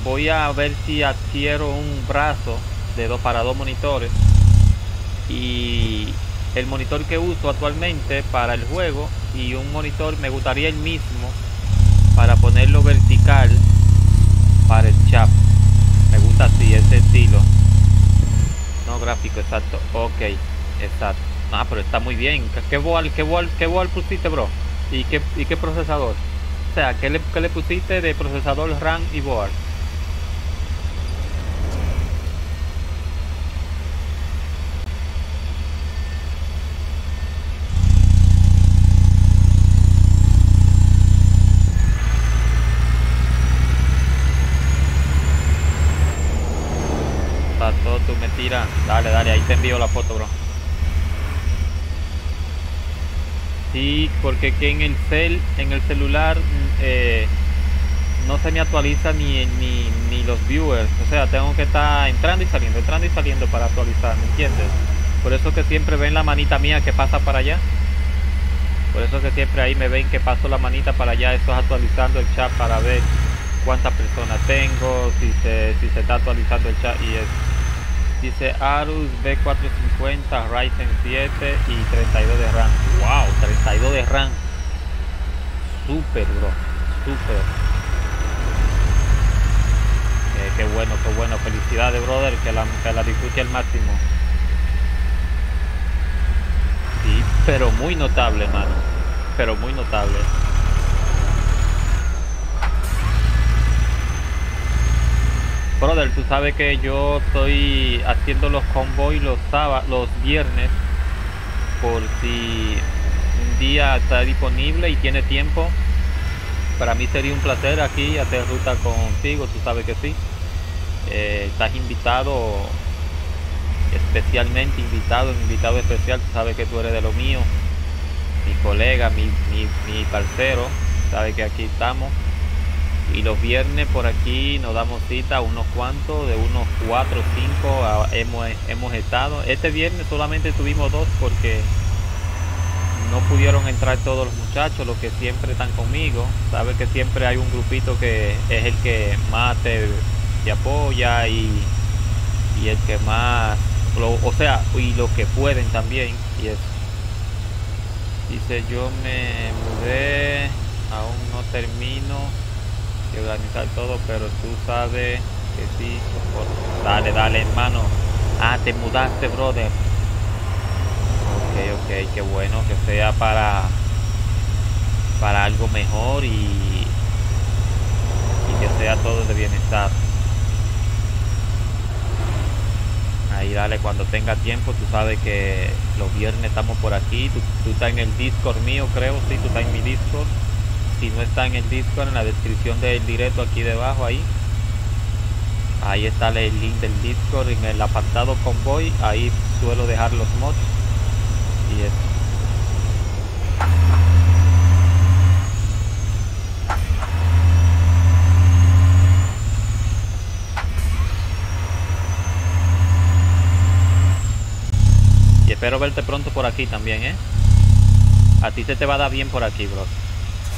Voy a ver si adquiero un brazo de dos para dos monitores. Y el monitor que uso actualmente para el juego y un monitor me gustaría el mismo para ponerlo vertical para el chat. Me gusta así, ese estilo. No gráfico, exacto. Ok, exacto. Ah, pero está muy bien. ¿Qué- ¿Qué board, qué board, qué board pusiste, bro? ¿Y qué, y qué procesador? O sea, ¿qué le, ¿qué le pusiste de procesador RAM y board? Tato, tú me. Dale, dale, ahí te envío la foto, bro. Sí, porque que en el cel, en el celular, eh, no se me actualiza ni, ni, ni los viewers. O sea, tengo que estar entrando y saliendo, entrando y saliendo para actualizar, ¿me entiendes? Por eso que siempre ven la manita mía que pasa para allá. Por eso que siempre ahí me ven que paso la manita para allá. Esto es actualizando el chat para ver cuántas personas tengo, si se, si se está actualizando el chat y es. Dice Arus B450, Ryzen 7 y 32 de RAM. Wow, 32 de RAM. Super, bro. Super. Eh, qué bueno, qué bueno. Felicidades, brother. Que la, que la disfrute al máximo. Sí, pero muy notable, mano. Pero muy notable. Brother, tú sabes que yo estoy haciendo los convoy los sábados, los viernes, por si un día está disponible y tiene tiempo. Para mí sería un placer aquí hacer ruta contigo, tú sabes que sí. Eh, estás invitado, especialmente invitado, invitado especial, tú sabes que tú eres de lo mío, mi colega, mi, mi, mi parcero, sabes que aquí estamos y los viernes por aquí nos damos cita unos cuantos, de unos 4 o 5 hemos, hemos estado. Este viernes solamente tuvimos dos porque no pudieron entrar todos los muchachos, los que siempre están conmigo. Sabes que siempre hay un grupito que es el que más te, apoya y, y, el que más, o sea, y los que pueden también. Y es, dice, yo me mudé, aún no termino organizar todo, pero tú sabes que sí. Dale, dale, hermano. Ah, te mudaste, brother. Ok, ok, qué bueno que sea para para algo mejor y, y que sea todo de bienestar. Ahí dale, cuando tenga tiempo, tú sabes que los viernes estamos por aquí. Tú, tú estás en el Discord mío, creo, sí, tú estás en mi Discord si no está en el Discord, en la descripción del directo aquí debajo ahí. Ahí está el link del Discord en el apartado convoy, ahí suelo dejar los mods y eso. Y espero verte pronto por aquí también, ¿eh? A ti se te va a dar bien por aquí, bro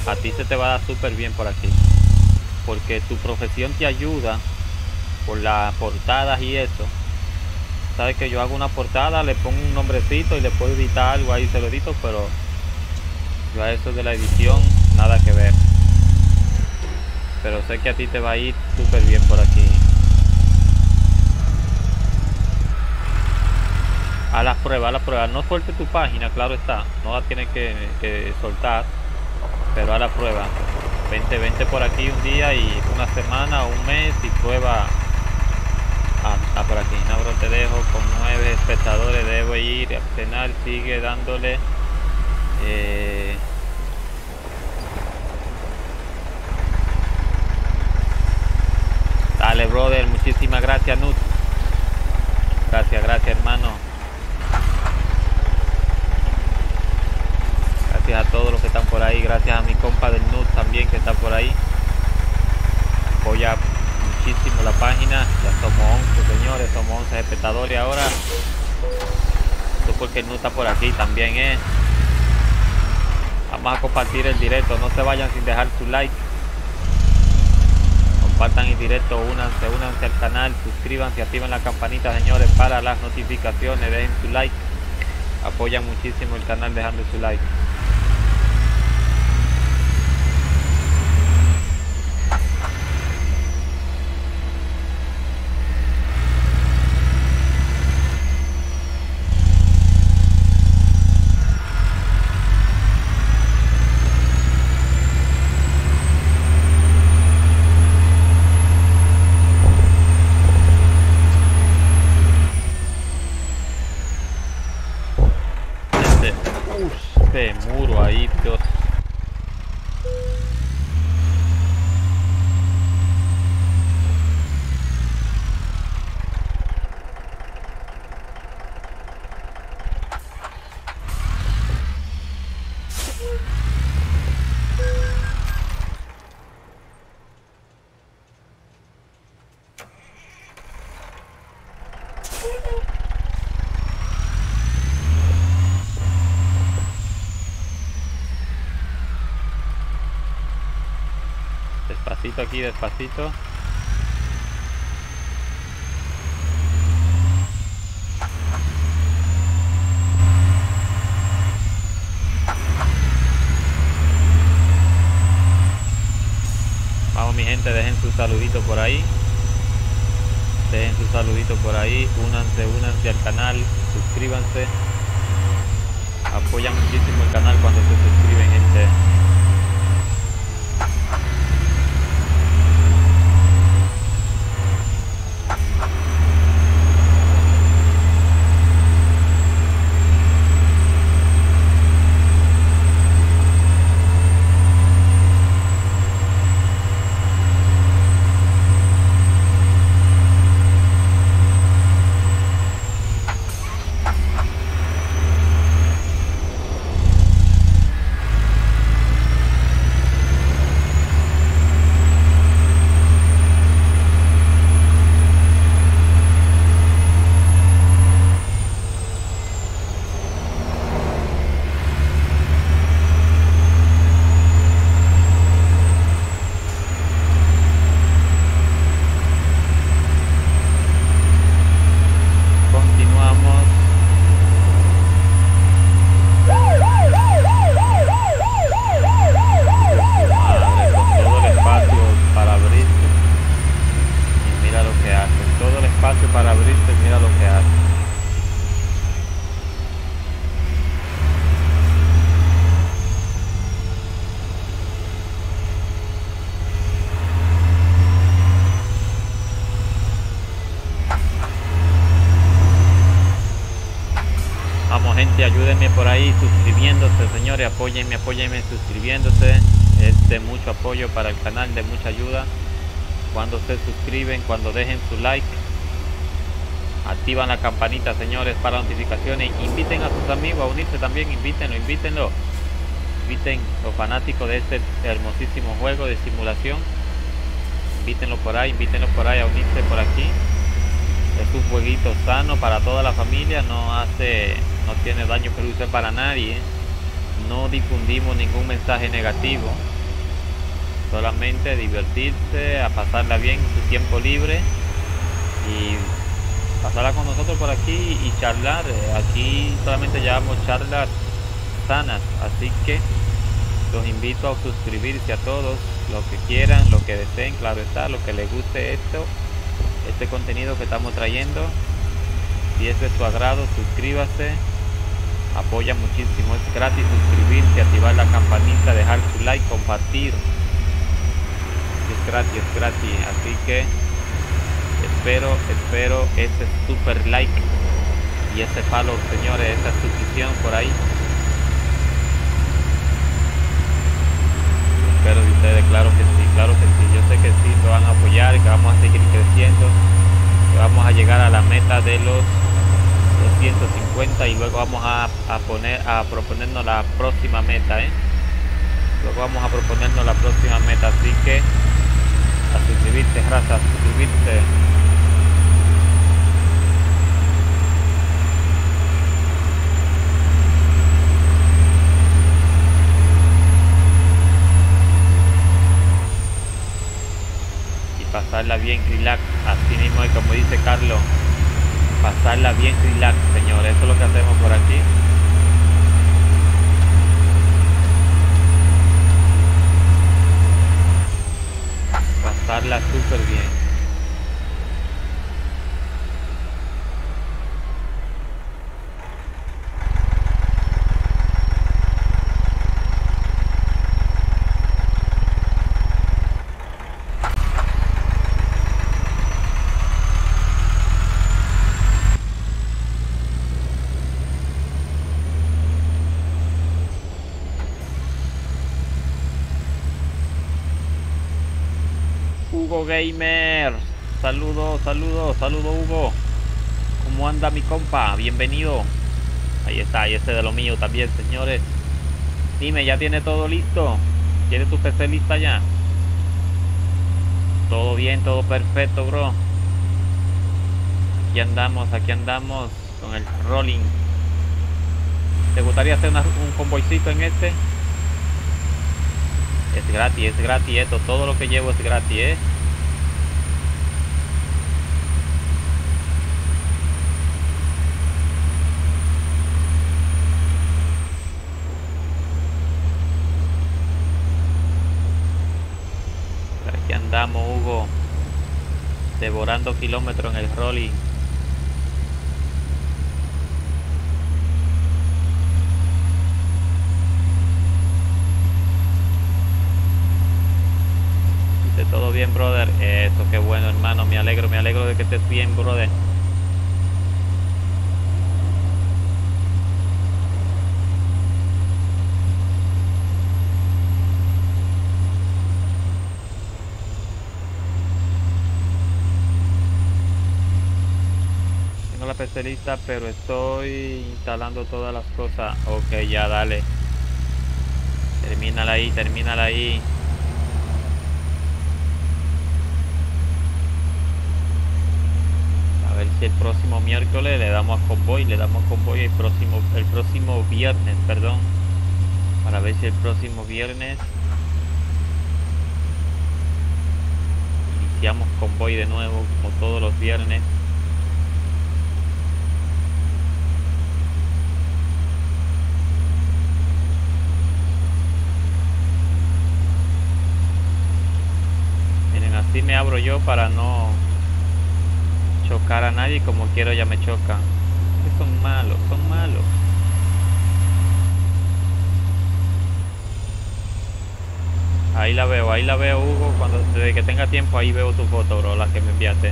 a ti se te va a dar súper bien por aquí. Porque tu profesión te ayuda por las portadas y eso. Sabes que yo hago una portada, le pongo un nombrecito y le puedo editar algo ahí, se lo edito, pero yo a eso de la edición, nada que ver. Pero sé que a ti te va a ir súper bien por aquí. A la prueba, a la prueba. No suelte tu página, claro está. No la tienes que soltar pero a la prueba. Vente, vente por aquí un día y una semana un mes y prueba. Ah, está por aquí. Nauro te dejo con nueve espectadores. Debo ir a cenar. Sigue dándole. Eh, Dale, brother. Muchísimas gracias, Nut. Gracias, gracias, hermano. Gracias a todos los que están por ahí. Gracias a mi compa del NUT también que está por ahí. Apoya muchísimo la página. Ya somos 11 señores, somos 11 espectadores ahora. Esto porque el NUT está por aquí también, ¿eh? Vamos a compartir el directo. No se vayan sin dejar su like. Compartan el directo, únanse, únanse al canal, suscríbanse, activen la campanita, señores, para las notificaciones. Dejen su like. Apoyan muchísimo el canal dejando su like. Aquí, despacito. Vamos mi gente, dejen su saludito por ahí. Dejen su saludito por ahí. Únanse, únanse al canal. Suscríbanse. Apoyan muchísimo el canal cuando se suscriben gente. Continuamos. Madre, con todo el espacio para abrirse. Y mira lo que hace. Todo el espacio para abrirse, mira lo que hace. Vamos por ahí suscribiéndose, señores, apóyenme, apóyenme suscribiéndose. Es de mucho apoyo para el canal, de mucha ayuda. Cuando se suscriben, cuando dejen su like, activan la campanita, señores, para notificaciones. Inviten a sus amigos a unirse también, invítenlo, invítenlo. Inviten los fanáticos de este hermosísimo juego de simulación. Invítenlo por ahí, invítenlo por ahí a unirse por aquí. Es un jueguito sano para toda la familia, no hace, no tiene daño produce para nadie. No difundimos ningún mensaje negativo. Solamente divertirse, a pasarla bien en su tiempo libre y pasarla con nosotros por aquí y charlar. Aquí solamente llevamos charlas sanas, así que los invito a suscribirse a todos, lo que quieran, lo que deseen, claro está, lo que les guste esto este contenido que estamos trayendo. Si es de su agrado, suscríbase. Apoya muchísimo. Es gratis suscribirse, activar la campanita, dejar su like, compartir. Es gratis, es gratis. Así que espero, espero ese super like y ese follow, señores, esa suscripción por ahí. Espero de ustedes, claro que sí, claro que sí. Yo sé que sí, lo van a apoyar, que vamos a seguir creciendo, que vamos a llegar a la meta de los 250 y luego vamos a, poner a proponernos la próxima meta, ¿eh? Luego vamos a proponernos la próxima meta, así que a suscribirse, raza, a y pasarla bien relax, así mismo es como dice Carlos, pasarla bien relax, señores, eso es lo que hacemos por aquí. Pasarla súper bien. Gamer. Saludos, saludos, saludos Hugo. ¿Cómo anda mi compa? Bienvenido. Ahí está, y ese de lo mío también, señores. Dime, ¿ya tiene todo listo? ¿Tiene tu PC lista ya? Todo bien, todo perfecto, bro. Aquí andamos, aquí andamos con el rolling. ¿Te gustaría hacer un convoycito en este? Es gratis, es gratis esto. Todo lo que llevo es gratis, ¿eh? Aquí andamos, Hugo. Devorando kilómetros en el rolling. Todo bien, brother. Eso, qué bueno, hermano. Me alegro, me alegro de que estés bien, brother. PC pero estoy instalando todas las cosas. Ok, ya, dale. Termínala ahí, termínala ahí. A ver si el próximo miércoles le damos a convoy, le damos a convoy el próximo, el próximo viernes, perdón. Para ver si el próximo viernes iniciamos convoy de nuevo, como todos los viernes. Miren, así me yo para no chocar a nadie como quiero ya me chocan. Son malos, son malos. Ahí la veo, ahí la veo Hugo, cuando desde que tenga tiempo ahí veo tu foto, bro, la que me enviaste.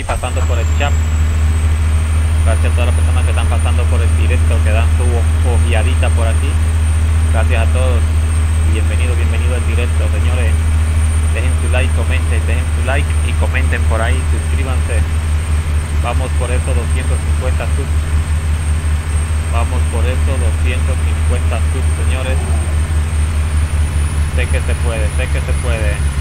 Pasando por el chat. Gracias a todas las personas que están pasando por el directo, que dan su ojeadita por aquí. Gracias a todos. Bienvenido, bienvenido al directo, señores. Dejen su like, comenten, dejen su like y comenten por ahí, suscríbanse. Vamos por esos 250 subs. Vamos por esos 250 subs, señores. Sé que se puede, sé que se puede.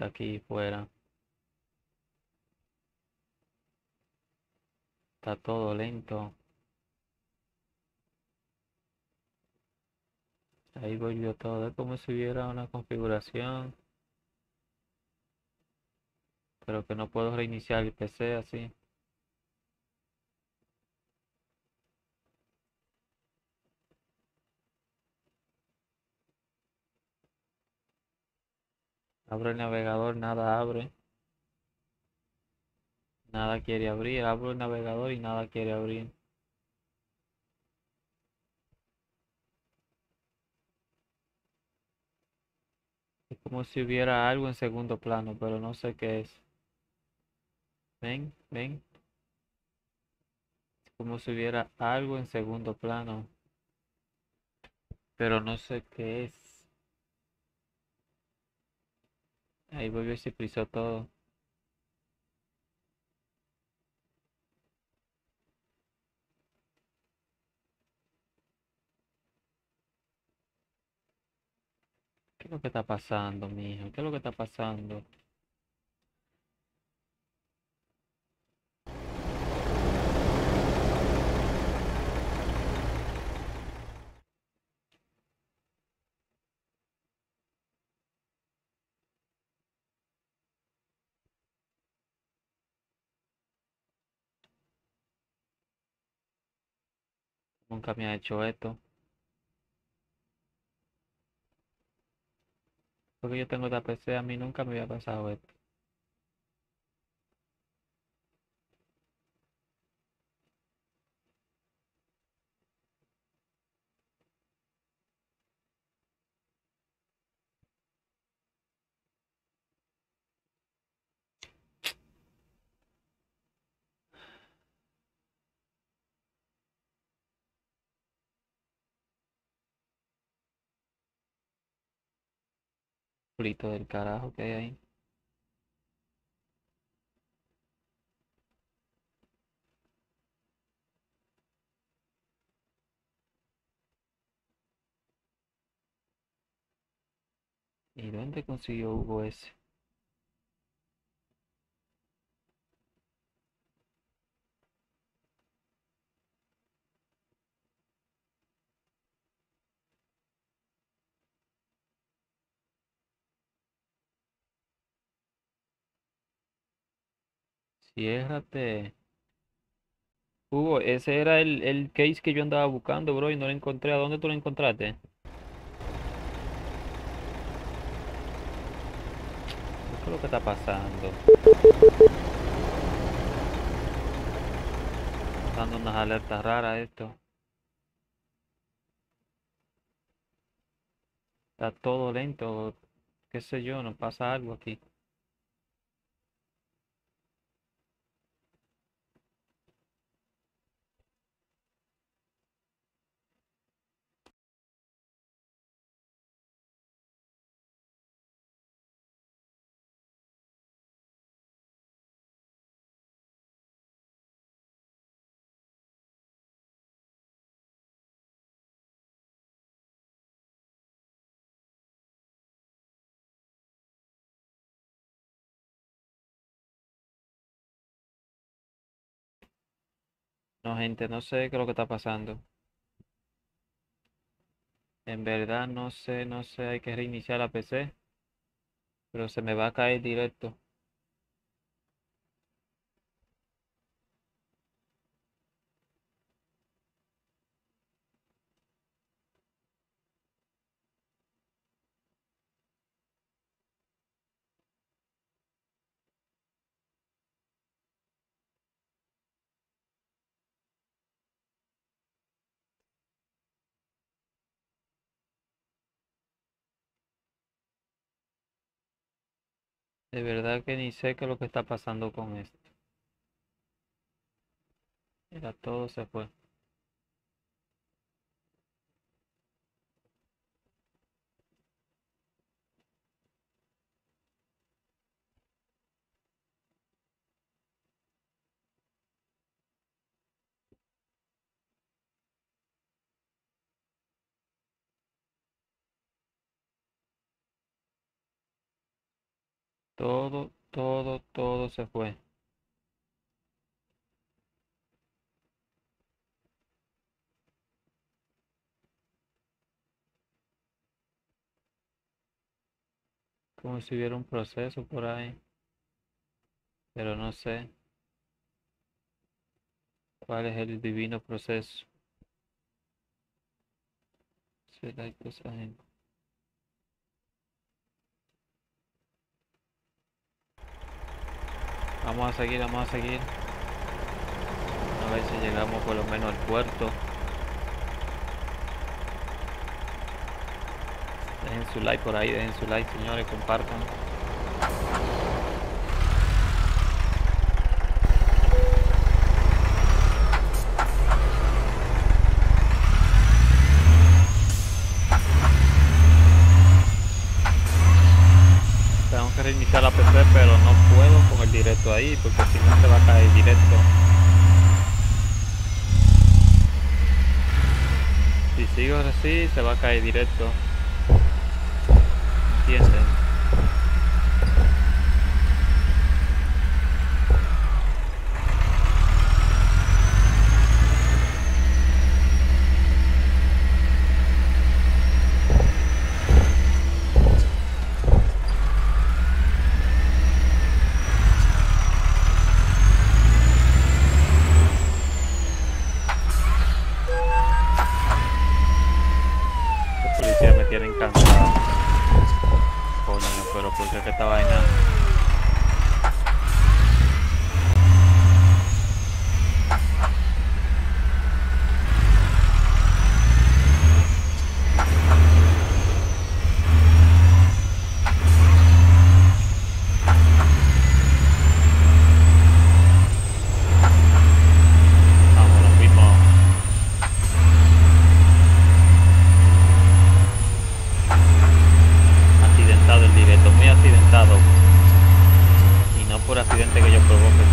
Aquí fuera. Está todo lento. Ahí volvió todo. Es como si hubiera una configuración. Pero que no puedo reiniciar el PC así. Abro el navegador, nada abre. Nada quiere abrir. Abro el navegador y nada quiere abrir. Es como si hubiera algo en segundo plano, pero no sé qué es. Ven, ven. Es como si hubiera algo en segundo plano. Pero no sé qué es. Ahí volvió y se frizó todo. ¿Qué es lo que está pasando, mijo? ¿Qué es lo que está pasando? Nunca me ha hecho esto. Porque yo tengo esta PC, a mí nunca me había pasado esto. Del carajo que hay ahí. ¿Y dónde consiguió Hugo ese? Ciérrate. Hugo, ese era el, el case que yo andaba buscando, bro, y no lo encontré. ¿A dónde tú lo encontraste? ¿Qué es lo que está pasando? Dando unas alertas raras esto. Está todo lento, qué sé yo, no pasa algo aquí. Gente, no sé qué es lo que está pasando. En verdad no sé, no sé, hay que reiniciar la PC. Pero se me va a caer directo. De verdad que ni sé qué es lo que está pasando con esto. Mira, todo se fue. Todo, todo, todo se fue. Como si hubiera un proceso por ahí. Pero no sé cuál es el divino proceso. Será cosa gente. Vamos a seguir, vamos a seguir. A ver si llegamos por lo menos al puerto. Dejen su like por ahí, dejen su like señores, compartan. Tengo que reiniciar la PC, pero no puedo con el directo ahí, porque si no se va a caer directo. Si sigo así, se va a caer directo. ¿Entienden? accidente que ellos provoquen.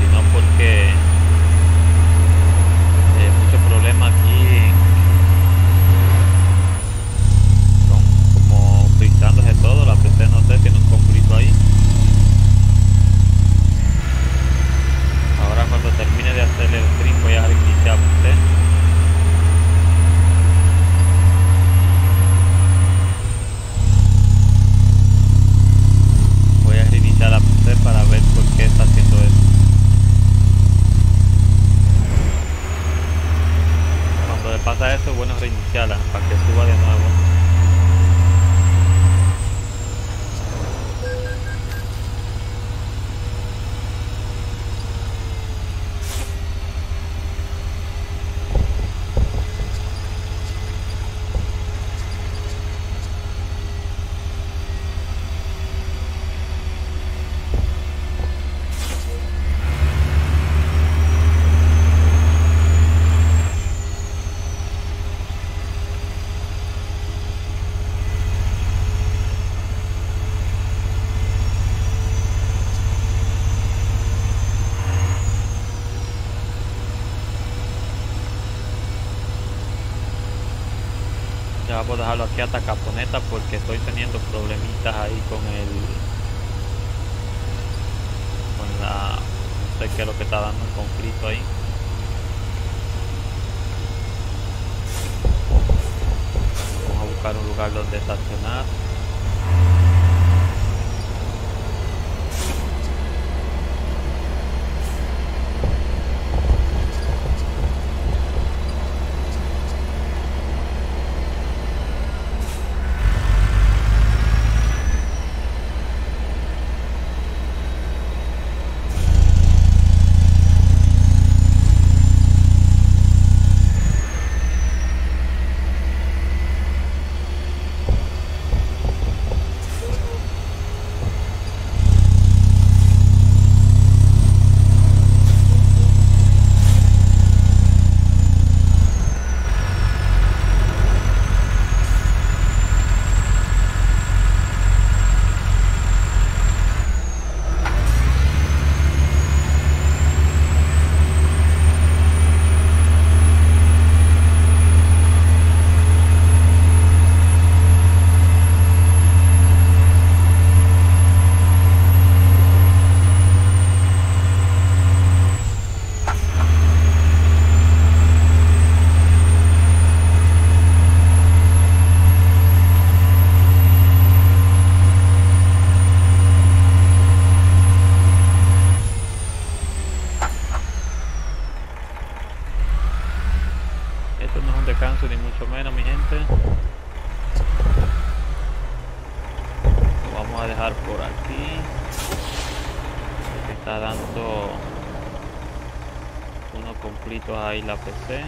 Ahí la PC.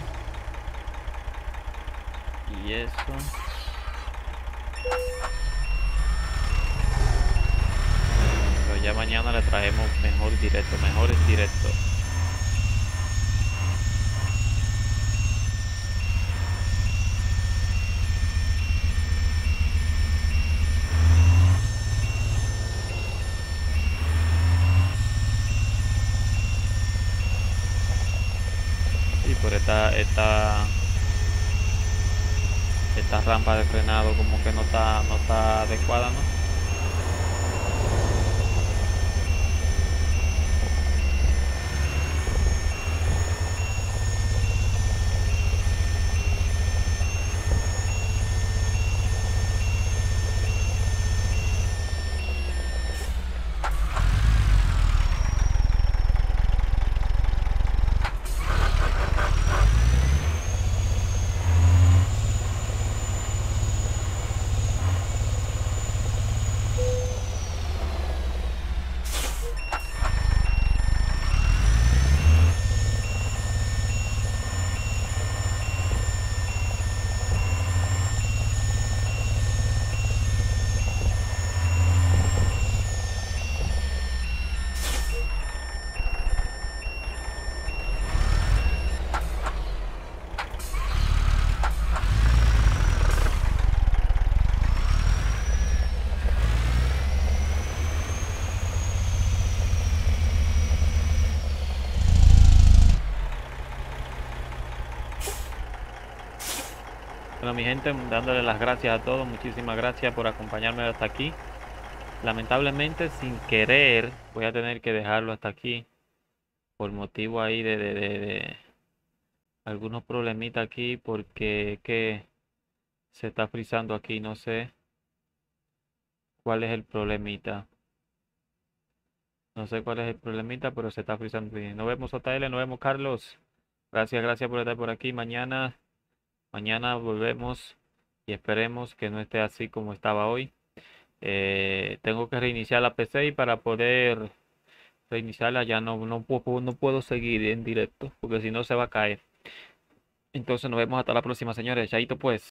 Y eso. Pero ya mañana le traemos mejor directo, mejores directos. Sí, por esta, esta, esta rampa de frenado como que no está, no está adecuada, ¿no? Mi gente, dándole las gracias a todos, muchísimas gracias por acompañarme hasta aquí. Lamentablemente, sin querer, voy a tener que dejarlo hasta aquí. Por motivo ahí de, de, de, de algunos problemitas aquí, porque que se está frizando aquí, no sé cuál es el problemita. No sé cuál es el problemita, pero se está frizando. Nos vemos, JL, nos vemos, Carlos. Gracias, gracias por estar por aquí. Mañana Mañana volvemos y esperemos que no esté así como estaba hoy. Eh, tengo que reiniciar la PC y para poder reiniciarla ya no, no, puedo, no puedo seguir en directo porque si no se va a caer. Entonces nos vemos hasta la próxima, señores. Chaito pues.